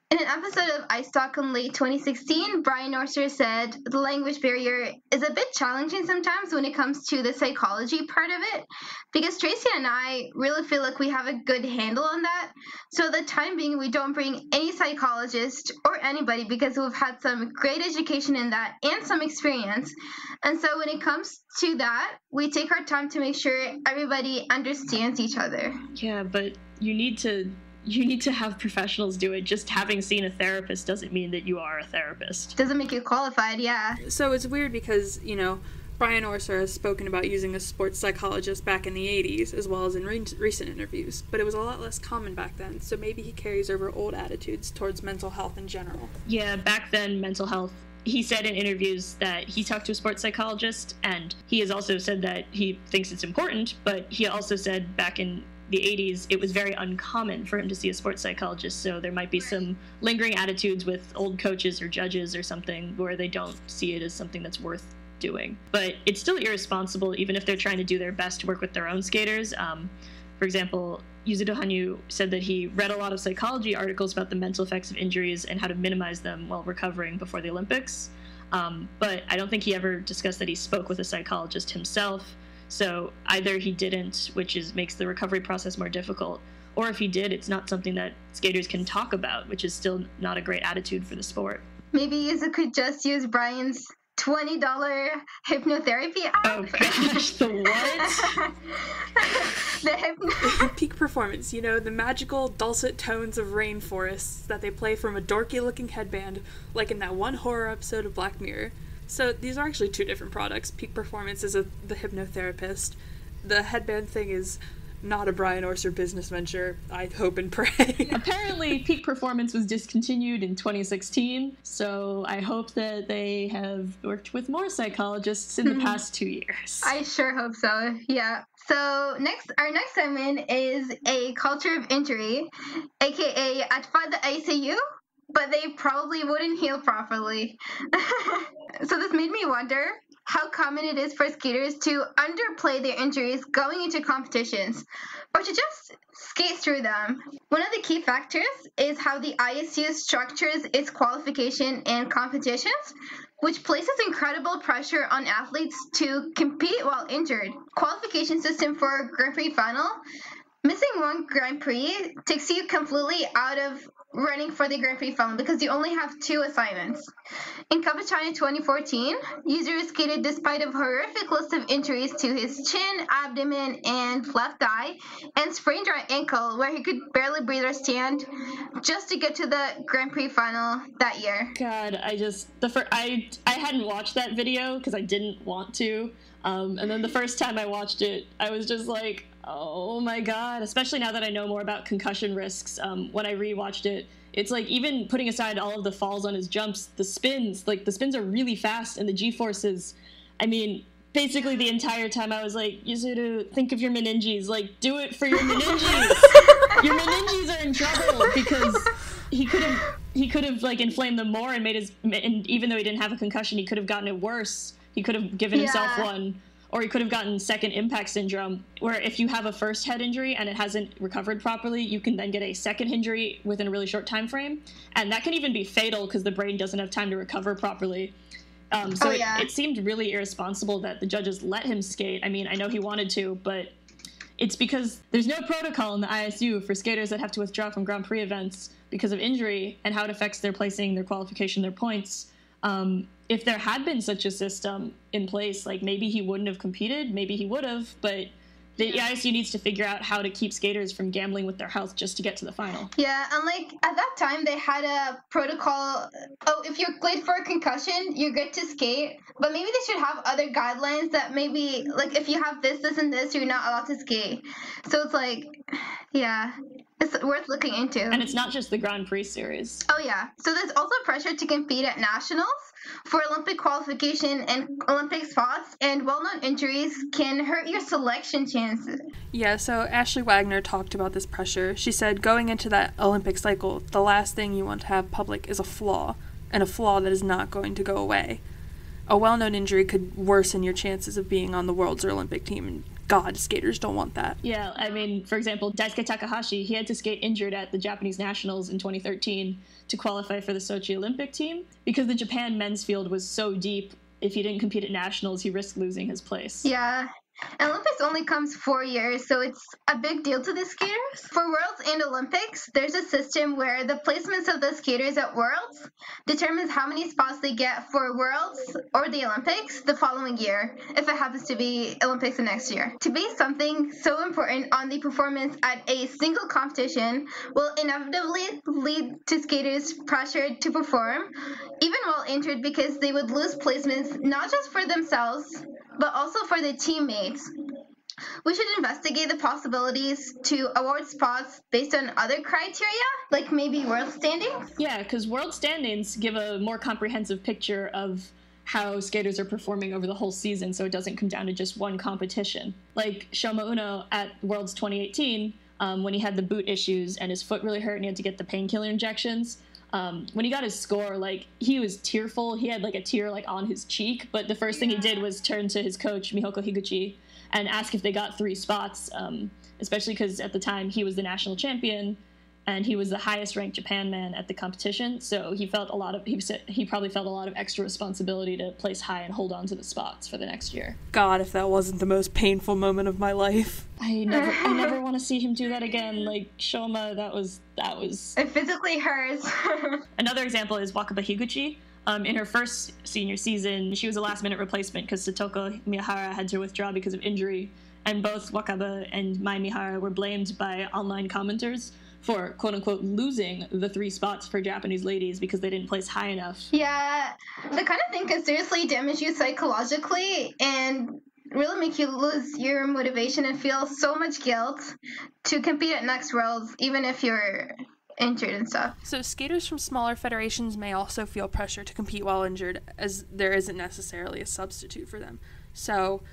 In an episode of Ice Talk in late 2016, Brian Orser said the language barrier is a bit challenging sometimes when it comes to the psychology part of it, because Tracy and I really feel like we have a good handle on that. So, the time being, we don't bring any psychologist or anybody because we've had some great education in that and some experience. And so, when it comes to that, we take our time to make sure everybody understands each other. Yeah, but you need to you need to have professionals do it. Just having seen a therapist doesn't mean that you are a therapist. Doesn't make you qualified, yeah. So it's weird because, you know, Brian Orser has spoken about using a sports psychologist back in the 80s, as well as in re- recent interviews, but it was a lot less common back then, so maybe he carries over old attitudes towards mental health in general. Yeah, back then, mental health. He said in interviews that he talked to a sports psychologist, and he has also said that he thinks it's important, but he also said back in the 80s, it was very uncommon for him to see a sports psychologist. So there might be some lingering attitudes with old coaches or judges or something where they don't see it as something that's worth doing. But it's still irresponsible, even if they're trying to do their best to work with their own skaters. Um, for example, Yuzuru Hanyu said that he read a lot of psychology articles about the mental effects of injuries and how to minimize them while recovering before the Olympics. Um, but I don't think he ever discussed that he spoke with a psychologist himself. So either he didn't, which is makes the recovery process more difficult, or if he did, it's not something that skaters can talk about, which is still not a great attitude for the sport. Maybe Yuzu could just use Brian's twenty dollar hypnotherapy app. Oh gosh, the what? the hypno- Peak performance, you know, the magical dulcet tones of rainforests that they play from a dorky looking headband, like in that one horror episode of Black Mirror. So these are actually two different products. Peak Performance is a, the hypnotherapist. The headband thing is not a Brian Orser business venture. I hope and pray. Apparently, Peak Performance was discontinued in 2016, so I hope that they have worked with more psychologists in the hmm. past two years. I sure hope so. Yeah. So next, our next segment is a culture of injury, aka Atfa the ICU, but they probably wouldn't heal properly. so this made me wonder how common it is for skaters to underplay their injuries going into competitions or to just skate through them. One of the key factors is how the ISU structures its qualification and competitions, which places incredible pressure on athletes to compete while injured. Qualification system for Grand Prix final Missing one Grand Prix takes you completely out of running for the Grand Prix final because you only have two assignments. In Cup of China 2014, Yuzuru skated despite a horrific list of injuries to his chin, abdomen, and left thigh, and sprained right ankle where he could barely breathe or stand, just to get to the Grand Prix final that year. God, I just the first I I hadn't watched that video because I didn't want to, um, and then the first time I watched it, I was just like, oh my god! Especially now that I know more about concussion risks. Um, when I rewatched it, it's like even putting aside all of the falls on his jumps, the spins, like the spins are really fast, and the G forces. I mean, basically the entire time I was like, Yuzuru, think of your meninges. Like, do it for your meninges. your meninges are in trouble because he could have he could have like inflamed them more and made his and even though he didn't have a concussion, he could have gotten it worse. He could have given himself one. Or he could have gotten second impact syndrome, where if you have a first head injury and it hasn't recovered properly, you can then get a second injury within a really short time frame, and that can even be fatal because the brain doesn't have time to recover properly. Um, so Oh, it- it, seemed really irresponsible that the judges let him skate. I mean, I know he wanted to, but it's because there's no protocol in the ISU for skaters that have to withdraw from Grand Prix events because of injury and how it affects their placing, their qualification, their points. Um, if there had been such a system in place, like maybe he wouldn't have competed, maybe he would have, but the ISU needs to figure out how to keep skaters from gambling with their health just to get to the final. Yeah, and like at that time they had a protocol. Oh, if you're cleared for a concussion, you're good to skate. But maybe they should have other guidelines that maybe like if you have this, this, and this, you're not allowed to skate. So it's like, yeah, it's worth looking into. And it's not just the Grand Prix series. Oh yeah. So there's also pressure to compete at nationals for Olympic qualification and Olympic spots, and well-known injuries can hurt your selection chances. Yeah, so Ashley Wagner talked about this pressure. She said going into that Olympic cycle, the last thing you want to have public is a flaw, and a flaw that is not going to go away. a well known injury could worsen your chances of being on the world's or Olympic team. And God, skaters don't want that. Yeah, I mean, for example, Daisuke Takahashi, he had to skate injured at the Japanese Nationals in 2013 to qualify for the Sochi Olympic team because the Japan men's field was so deep. If he didn't compete at nationals, he risked losing his place. Yeah. Olympics only comes four years, so it's a big deal to the skaters. For Worlds and Olympics, there's a system where the placements of the skaters at Worlds determines how many spots they get for Worlds or the Olympics the following year, if it happens to be Olympics the next year. To base something so important on the performance at a single competition will inevitably lead to skaters pressured to perform, even while injured, because they would lose placements not just for themselves but also for the teammates. We should investigate the possibilities to award spots based on other criteria, like maybe world standings. Yeah, because world standings give a more comprehensive picture of how skaters are performing over the whole season so it doesn't come down to just one competition. Like Shoma Uno at Worlds 2018, um, when he had the boot issues and his foot really hurt and he had to get the painkiller injections, um, when he got his score, like he was tearful. He had like a tear like on his cheek. But the first thing he did was turn to his coach Mihoko Higuchi and ask if they got three spots. Um, especially because at the time he was the national champion and he was the highest ranked Japan man at the competition. So he felt a lot of he said he probably felt a lot of extra responsibility to place high and hold on to the spots for the next year. God, if that wasn't the most painful moment of my life. I never I never want to see him do that again. Like Shoma, that was that was It physically hurts. Another example is Wakaba Higuchi. Um, in her first senior season, she was a last minute replacement because Satoko Miyahara had to withdraw because of injury, and both Wakaba and Mai Mihara were blamed by online commenters for quote unquote losing the three spots for Japanese ladies because they didn't place high enough. yeah, the kind of thing can seriously damage you psychologically and really make you lose your motivation and feel so much guilt to compete at next worlds, even if you're injured and stuff. So, skaters from smaller federations may also feel pressure to compete while injured, as there isn't necessarily a substitute for them. So,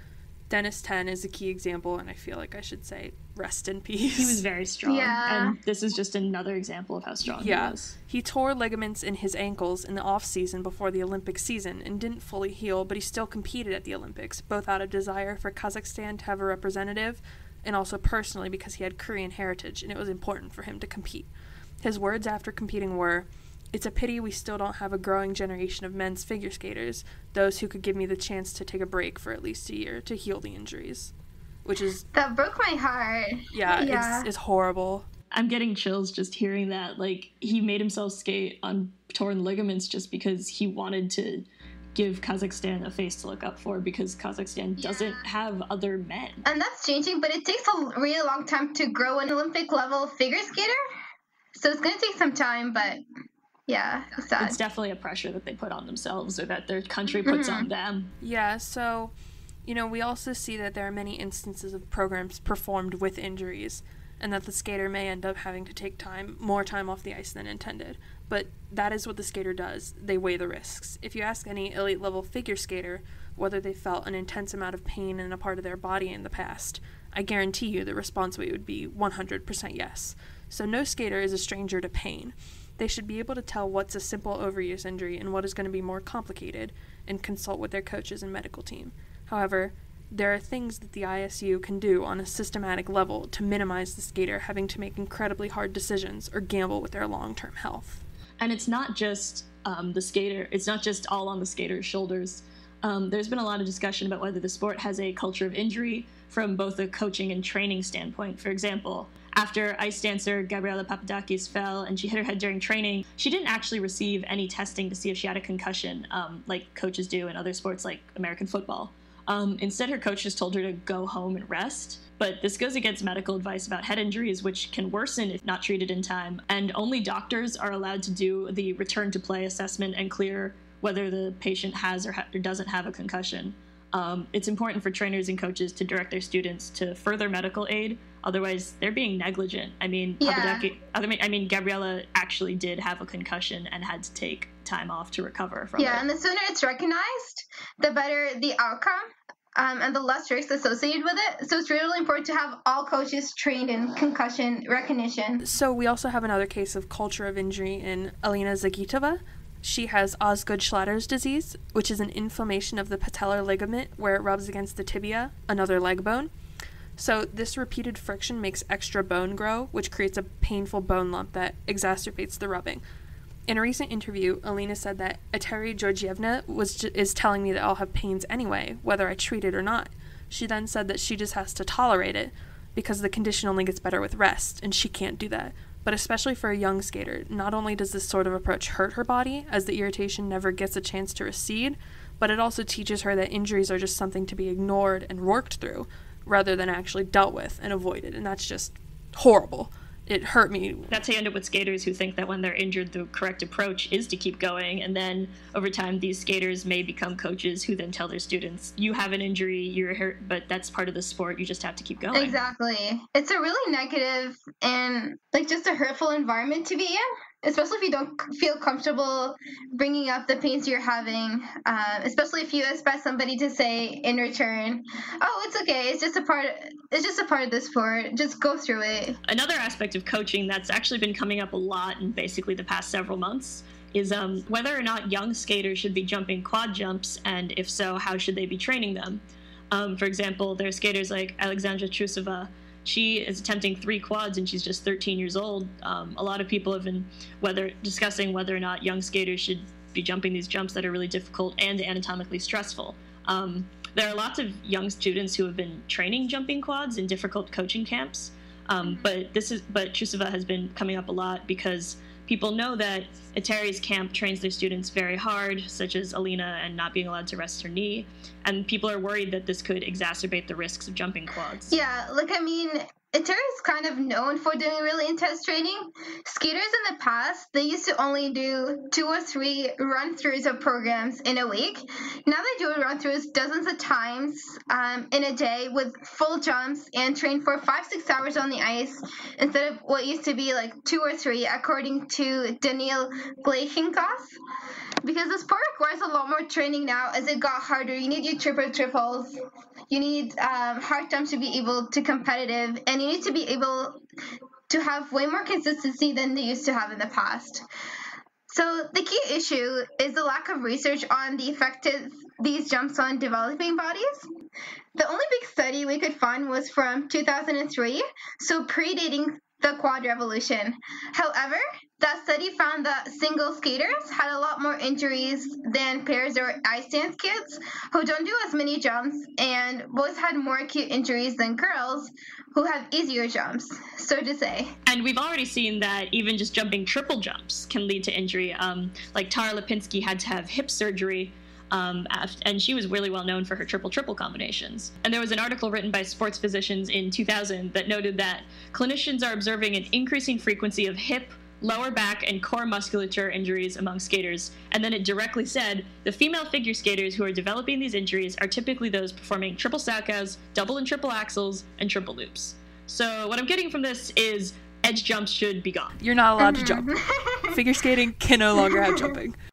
Denis Ten is a key example, and I feel like I should say rest in peace. He was very strong. Yeah. And this is just another example of how strong he yeah. was. He tore ligaments in his ankles in the off season before the Olympic season and didn't fully heal, but he still competed at the Olympics, both out of desire for Kazakhstan to have a representative and also personally because he had Korean heritage and it was important for him to compete. His words after competing were, It's a pity we still don't have a growing generation of men's figure skaters, those who could give me the chance to take a break for at least a year to heal the injuries. Which is, That broke my heart. yeah, Yeah. It's, it's horrible. I'm getting chills just hearing that. Like he made himself skate on torn ligaments just because he wanted to give Kazakhstan a face to look up for because Kazakhstan doesn't have other men. And that's changing, but it takes a really long time to grow an Olympic level figure skater. So it's going to take some time, but yeah, it's sad. It's definitely a pressure that they put on themselves or that their country puts on mm-hmm. them. Yeah, so, you know, we also see that there are many instances of programs performed with injuries, and that the skater may end up having to take time, more time off the ice than intended. But that is what the skater does. They weigh the risks. If you ask any elite level figure skater whether they felt an intense amount of pain in a part of their body in the past, I guarantee you the response rate would be 100% yes. So no skater is a stranger to pain. They should be able to tell what's a simple overuse injury and what is going to be more complicated and consult with their coaches and medical team. However, there are things that the ISU can do on a systematic level to minimize the skater having to make incredibly hard decisions or gamble with their long term health. And it's not just um, the skater, it's not just all on the skater's shoulders. Um, there's been a lot of discussion about whether the sport has a culture of injury from both a coaching and training standpoint. For example, after ice dancer Gabriella Papadakis fell and she hit her head during training, she didn't actually receive any testing to see if she had a concussion, um, like coaches do in other sports like American football. Um, instead, her coach just told her to go home and rest. But this goes against medical advice about head injuries, which can worsen if not treated in time. And only doctors are allowed to do the return to play assessment and clear whether the patient has or, ha- or doesn't have a concussion. Um, it's important for trainers and coaches to direct their students to further medical aid. Otherwise, they're being negligent. I mean, Yeah. Papadaki- mean, I mean, Gabriella actually did have a concussion and had to take time off to recover from Yeah, it. and the sooner it's recognized, the better the outcome. Um, and the less risks associated with it. So it's really important to have all coaches trained in concussion recognition. So we also have another case of culture of injury in Alina Zagitova. She has Osgood Schlatters disease, which is an inflammation of the patellar ligament where it rubs against the tibia, another leg bone. So, this repeated friction makes extra bone grow, which creates a painful bone lump that exacerbates the rubbing. In a recent interview, Alina said that Eteri Georgievna was ju- is telling me that I'll have pains anyway, whether I treat it or not. She then said that she just has to tolerate it because the condition only gets better with rest, and she can't do that. But especially for a young skater, not only does this sort of approach hurt her body, as the irritation never gets a chance to recede, but it also teaches her that injuries are just something to be ignored and worked through, rather than actually dealt with and avoided. And that's just horrible it hurt me. That's how you end up with skaters who think that when they're injured, the correct approach is to keep going. And then over time, these skaters may become coaches who then tell their students, you have an injury, you're hurt, but that's part of the sport. You just have to keep going. Exactly. It's a really negative and like just a hurtful environment to be in especially if you don't feel comfortable bringing up the pains you're having, uh, especially if you expect somebody to say in return, "Oh, it's okay. It's just a part. It's just a part of the sport. Just go through it." Another aspect of coaching that's actually been coming up a lot in basically the past several months is um, whether or not young skaters should be jumping quad jumps, and if so, how should they be training them? Um, for example, there are skaters like Alexandra Trusova she is attempting three quads and she's just 13 years old. Um, a lot of people have been whether discussing whether or not young skaters should be jumping these jumps that are really difficult and anatomically stressful. Um, there are lots of young students who have been training jumping quads in difficult coaching camps, um, but this is but Trusova has been coming up a lot because people know that Eteri's camp trains their students very hard, such as Alina and not being allowed to rest her knee, and people are worried that this could exacerbate the risks of jumping quads. Yeah, like I mean, Eteri is kind of known for doing really intense training. Skaters in the past, they used to only do two or three run throughs of programs in a week. Now they do run throughs dozens of times um, in a day with full jumps and train for five, six hours on the ice instead of what used to be like two or three, according to Daniil Gleikhengauz because the sport requires a lot more training now as it got harder. You need your triple triples, you need um, hard jumps to be able to competitive, and you need to be able to have way more consistency than they used to have in the past. So the key issue is the lack of research on the effect of these jumps on developing bodies. The only big study we could find was from 2003, so predating the quad revolution. However, that study found that single skaters had a lot more injuries than pairs or ice dance kids who don't do as many jumps, and boys had more acute injuries than girls who have easier jumps, so to say. And we've already seen that even just jumping triple jumps can lead to injury. Um, like Tara Lipinski had to have hip surgery um, and she was really well known for her triple triple combinations. And there was an article written by sports physicians in 2000 that noted that clinicians are observing an increasing frequency of hip, lower back, and core musculature injuries among skaters. And then it directly said the female figure skaters who are developing these injuries are typically those performing triple salchows, double and triple axels, and triple loops. So what I'm getting from this is edge jumps should be gone. You're not allowed to mm. jump. Figure skating can no longer have jumping.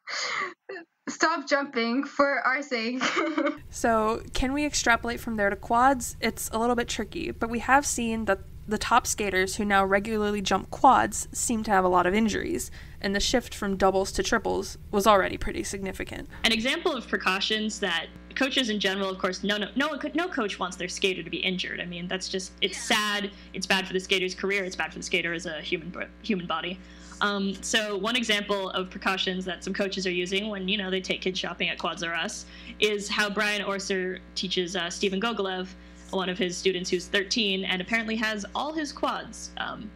Stop jumping for our sake. so, can we extrapolate from there to quads? It's a little bit tricky, but we have seen that the top skaters who now regularly jump quads seem to have a lot of injuries, and the shift from doubles to triples was already pretty significant. An example of precautions that coaches in general, of course, no, no, no, no coach wants their skater to be injured. I mean, that's just it's sad. It's bad for the skater's career. It's bad for the skater as a human human body. Um, so one example of precautions that some coaches are using when you know they take kids shopping at Quads R Us is how Brian Orser teaches uh, Stephen Gogolev, one of his students who's 13 and apparently has all his quads. Um,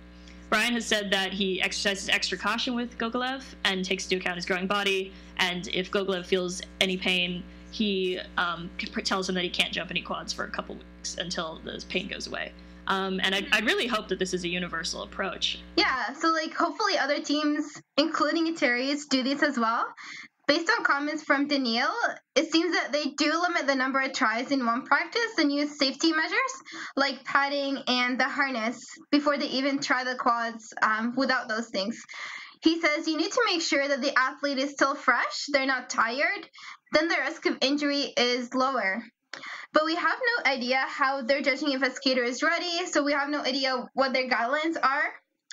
Brian has said that he exercises extra caution with Gogolev and takes into account his growing body, and if Gogolev feels any pain, he um, tells him that he can't jump any quads for a couple weeks until the pain goes away. Um, and I, I really hope that this is a universal approach. Yeah, so like hopefully other teams, including Eteri's, do this as well. Based on comments from Daniil, it seems that they do limit the number of tries in one practice and use safety measures like padding and the harness before they even try the quads um, without those things. He says you need to make sure that the athlete is still fresh, they're not tired, then the risk of injury is lower. But we have no idea how they're judging if a skater is ready, so we have no idea what their guidelines are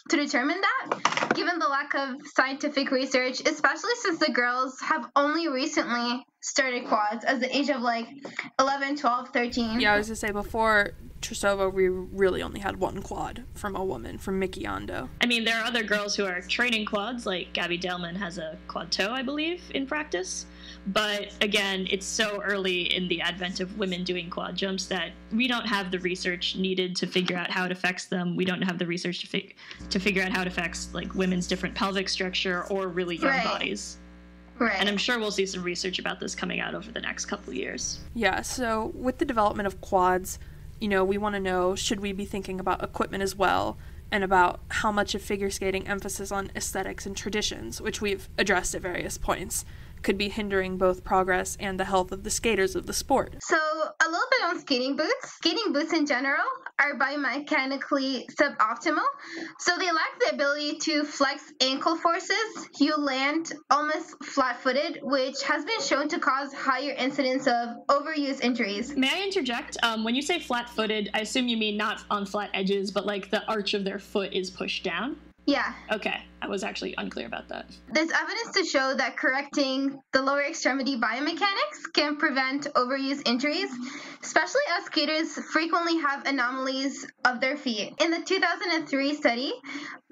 to determine that. given the lack of scientific research, especially since the girls have only recently started quads as the age of like 11, 12, 13. Yeah, I was gonna say before Trusova, we really only had one quad from a woman, from Miki Ando. I mean, there are other girls who are training quads, like Gabby Daleman has a quad toe, I believe, in practice. But again, it's so early in the advent of women doing quad jumps that we don't have the research needed to figure out how it affects them. We don't have the research to, fig- to figure out how it affects like women's different pelvic structure or really young Right. bodies. Right. And I'm sure we'll see some research about this coming out over the next couple of years. Yeah, so with the development of quads, you know, we want to know should we be thinking about equipment as well and about how much of figure skating emphasis on aesthetics and traditions, which we've addressed at various points, could be hindering both progress and the health of the skaters of the sport. So, a little bit on skating boots. Skating boots in general are biomechanically suboptimal, so they lack the ability to flex ankle forces. You land almost flat footed, which has been shown to cause higher incidence of overuse injuries. May I interject? Um, when you say flat footed, I assume you mean not on flat edges, but like the arch of their foot is pushed down? Yeah, Okay, I was actually unclear about that. there's evidence to show that correcting the lower extremity biomechanics can prevent overuse injuries, especially as skaters frequently have anomalies of their feet. In the 2003 study,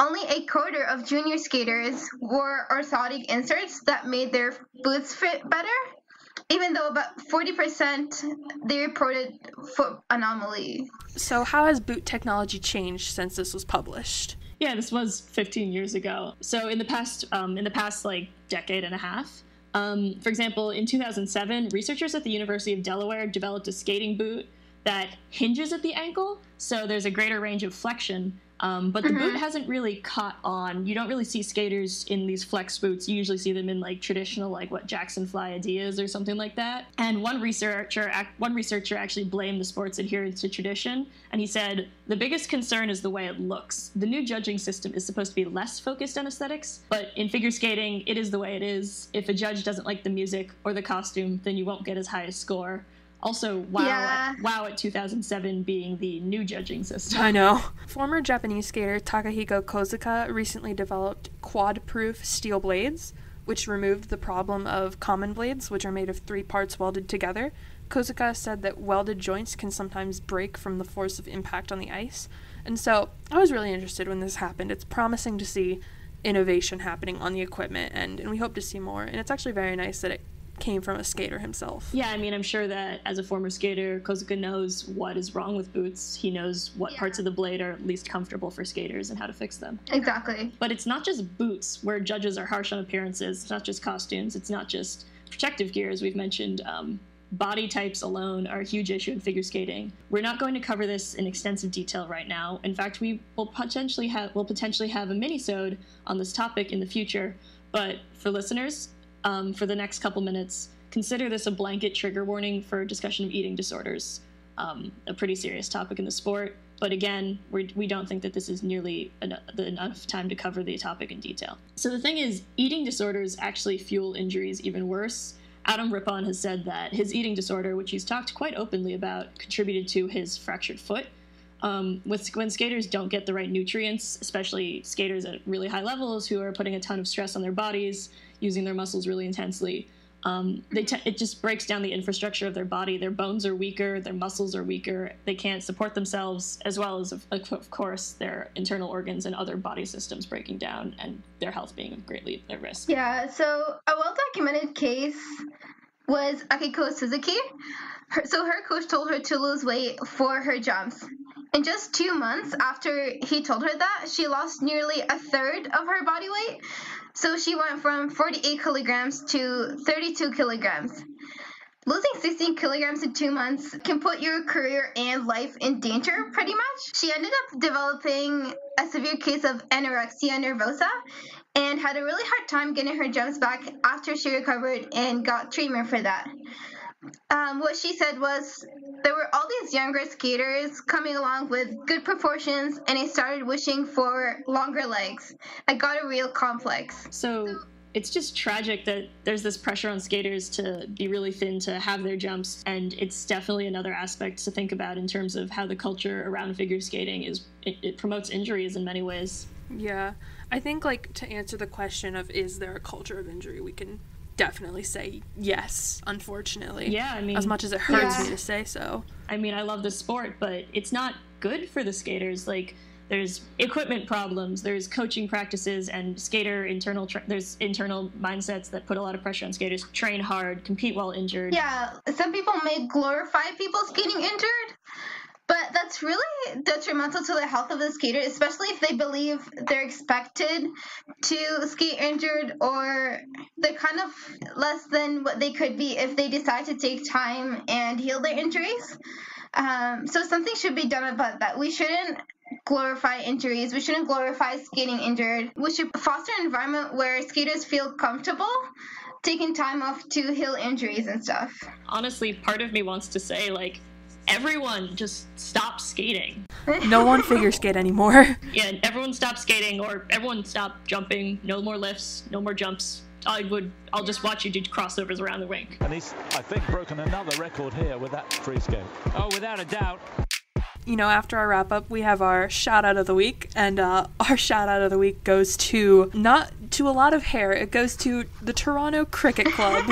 only a quarter of junior skaters wore orthotic inserts that made their boots fit better. Even though about 40% they reported foot anomaly. So, how has boot technology changed since this was published? Yeah, this was 15 years ago. So in the past, um, in the past like decade and a half, um, for example, in 2007, researchers at the University of Delaware developed a skating boot that hinges at the ankle, so there's a greater range of flexion. Um, but the boot hasn't really caught on. You don't really see skaters in these flex boots. You usually see them in like traditional, like what Jackson Fly Adidas or something like that. And one researcher, one researcher actually blamed the sport's adherence to tradition, and he said the biggest concern is the way it looks. The new judging system is supposed to be less focused on aesthetics, but in figure skating, it is the way it is. If a judge doesn't like the music or the costume, then you won't get as high a score. Also, wow, Yeah. at, wow at 2007 being the new judging system. I know. Former Japanese skater Takahiko Kozuka recently developed quad proof steel blades, which removed the problem of common blades, which are made of three parts welded together. Kozuka said that welded joints can sometimes break from the force of impact on the ice. And so I was really interested when this happened. It's promising to see innovation happening on the equipment, and, and we hope to see more. And it's actually very nice that it came from a skater himself. Yeah, I mean, I'm sure that as a former skater, Kozuka knows what is wrong with boots. He knows what Yeah. parts of the blade are least comfortable for skaters and how to fix them. Exactly. But it's not just boots where judges are harsh on appearances. It's not just costumes. It's not just protective gear, as we've mentioned. Um, body types alone are a huge issue in figure skating. We're not going to cover this in extensive detail right now. In fact, we will potentially have will potentially have a mini-sode on this topic in the future. But for listeners, um, for the next couple minutes, consider this a blanket trigger warning for discussion of eating disorders. Um, a pretty serious topic in the sport. But again, we're, we don't think that this is nearly en- enough time to cover the topic in detail. So the thing is, eating disorders actually fuel injuries even worse. Adam Rippon has said that his eating disorder, which he's talked quite openly about, contributed to his fractured foot. Um, with, when skaters don't get the right nutrients, especially skaters at really high levels who are putting a ton of stress on their bodies, using their muscles really intensely, um, they it just breaks down the infrastructure of their body. Their bones are weaker, their muscles are weaker. They can't support themselves, as well as, of, of course, their internal organs and other body systems breaking down, and their health being greatly at risk. Yeah, so a well documented case was Akiko Suzuki. Her, so her coach told her to lose weight for her jumps. In just two months after he told her that, she lost nearly a third of her body weight. So she went from 48 kilograms to 32 kilograms. Losing 16 kilograms in two months can put your career and life in danger, pretty much. She ended up developing a severe case of anorexia nervosa and had a really hard time getting her jumps back after she recovered and got treatment for that. Um, what she said was there were all these younger skaters coming along with good proportions, and I started wishing for longer legs. I got a real complex. So it's just tragic that there's this pressure on skaters to be really thin to have their jumps, and it's definitely another aspect to think about in terms of how the culture around figure skating is. It, it promotes injuries in many ways. Yeah. I think like to answer the question of is there a culture of injury, we can definitely say yes, unfortunately. Yeah, I mean, As much as it hurts Yeah. me to say so. I mean, I love the sport, but it's not good for the skaters. Like, there's equipment problems, there's coaching practices, and skater internal. Tra- there's internal mindsets that put a lot of pressure on skaters. Train hard, compete while injured. Yeah, some people may glorify people getting injured, but that's really detrimental to the health of the skater, especially if they believe they're expected to skate injured or they're kind of less than what they could be if they decide to take time and heal their injuries. Um, so something should be done about that. We shouldn't glorify injuries. We shouldn't glorify skating injured. We should foster an environment where skaters feel comfortable taking time off to heal injuries and stuff. Honestly, part of me wants to say, like, everyone just stop skating. No one figure skate anymore. Yeah, everyone stop skating, or everyone stop jumping. No more lifts, no more jumps. I would. I'll just watch you do crossovers around the rink. And he's, I think, broken another record here with that free skate. Oh, without a doubt. you know, after our wrap up, we have our shout out of the week, and uh, our shout out of the week goes to not to a lot of hair. It goes to the Toronto Cricket Club,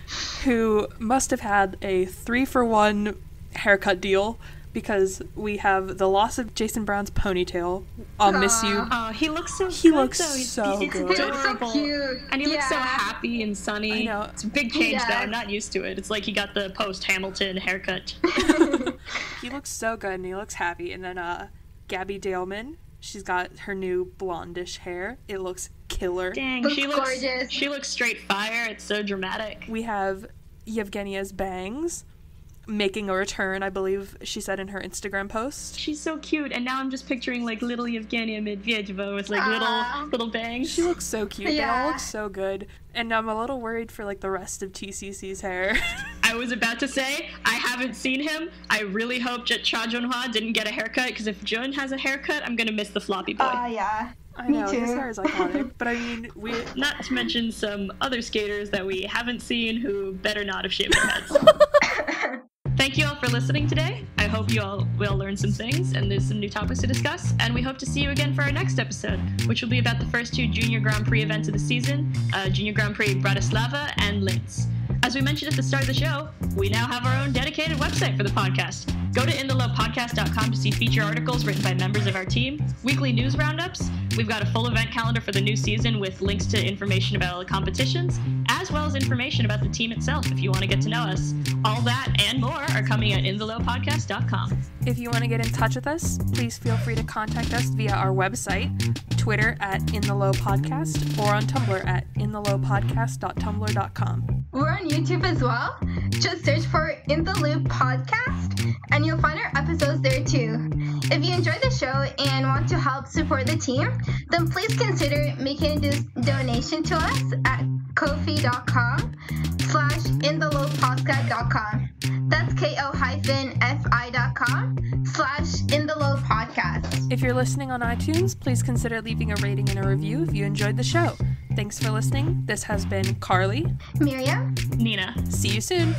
who must have had a three for one haircut deal because we have the loss of Jason Brown's ponytail. I'll miss you. Oh, he looks so He good, looks though. So he's good. He looks so adorable. cute. And he looks so happy and sunny. I know. It's a big change, though. I'm not used to it. It's like he got the post Hamilton haircut. He looks so good and he looks happy. And then uh, Gabby Daleman, she's got her new blondish hair. It looks killer. Dang, Looks she looks gorgeous. she looks straight fire. It's so dramatic. We have Yevgenia's bangs making a return, I believe she said in her Instagram post. She's so cute, and now I'm just picturing like little Yevgenia Medvedeva with like Aw. little little bangs. She looks so cute. They all Yeah. look so good. And I'm a little worried for like the rest of TCC's hair. I was about to say I haven't seen him. I really hope that Cha Junhwa didn't get a haircut because if Jun has a haircut, I'm gonna miss the floppy boy. Uh, yeah. I Me know his too. hair is iconic, but I mean, we Not to mention some other skaters that we haven't seen who better not have shaved their heads. Thank you all for listening today. I hope you all will learn some things and there's some new topics to discuss. And we hope to see you again for our next episode, which will be about the first two Junior Grand Prix events of the season uh, Junior Grand Prix Bratislava and Linz. As we mentioned at the start of the show, we now have our own dedicated website for the podcast. Go to inthelopodcast.com to see feature articles written by members of our team, weekly news roundups. We've got a full event calendar for the new season with links to information about all the competitions, as well as information about the team itself if you want to get to know us. All that and more are coming at inthelopodcast.com. if you want to get in touch with us, please feel free to contact us via our website, Twitter at In the Low Podcast, or on Tumblr at inthelopodcast.tumblr.com. We're on YouTube as well. Just search for In the Loop Podcast and you'll find our episodes there too. If you enjoy the show and want to help support the team, then please consider making a donation to us at ko-fi.com slash in the low podcast.com. That's ko hyphen fi dot com slash in the low podcast. If you're listening on iTunes, please consider leaving a rating and a review if you enjoyed the show. Thanks for listening. This has been Karly. Maryam? Nina. See you soon.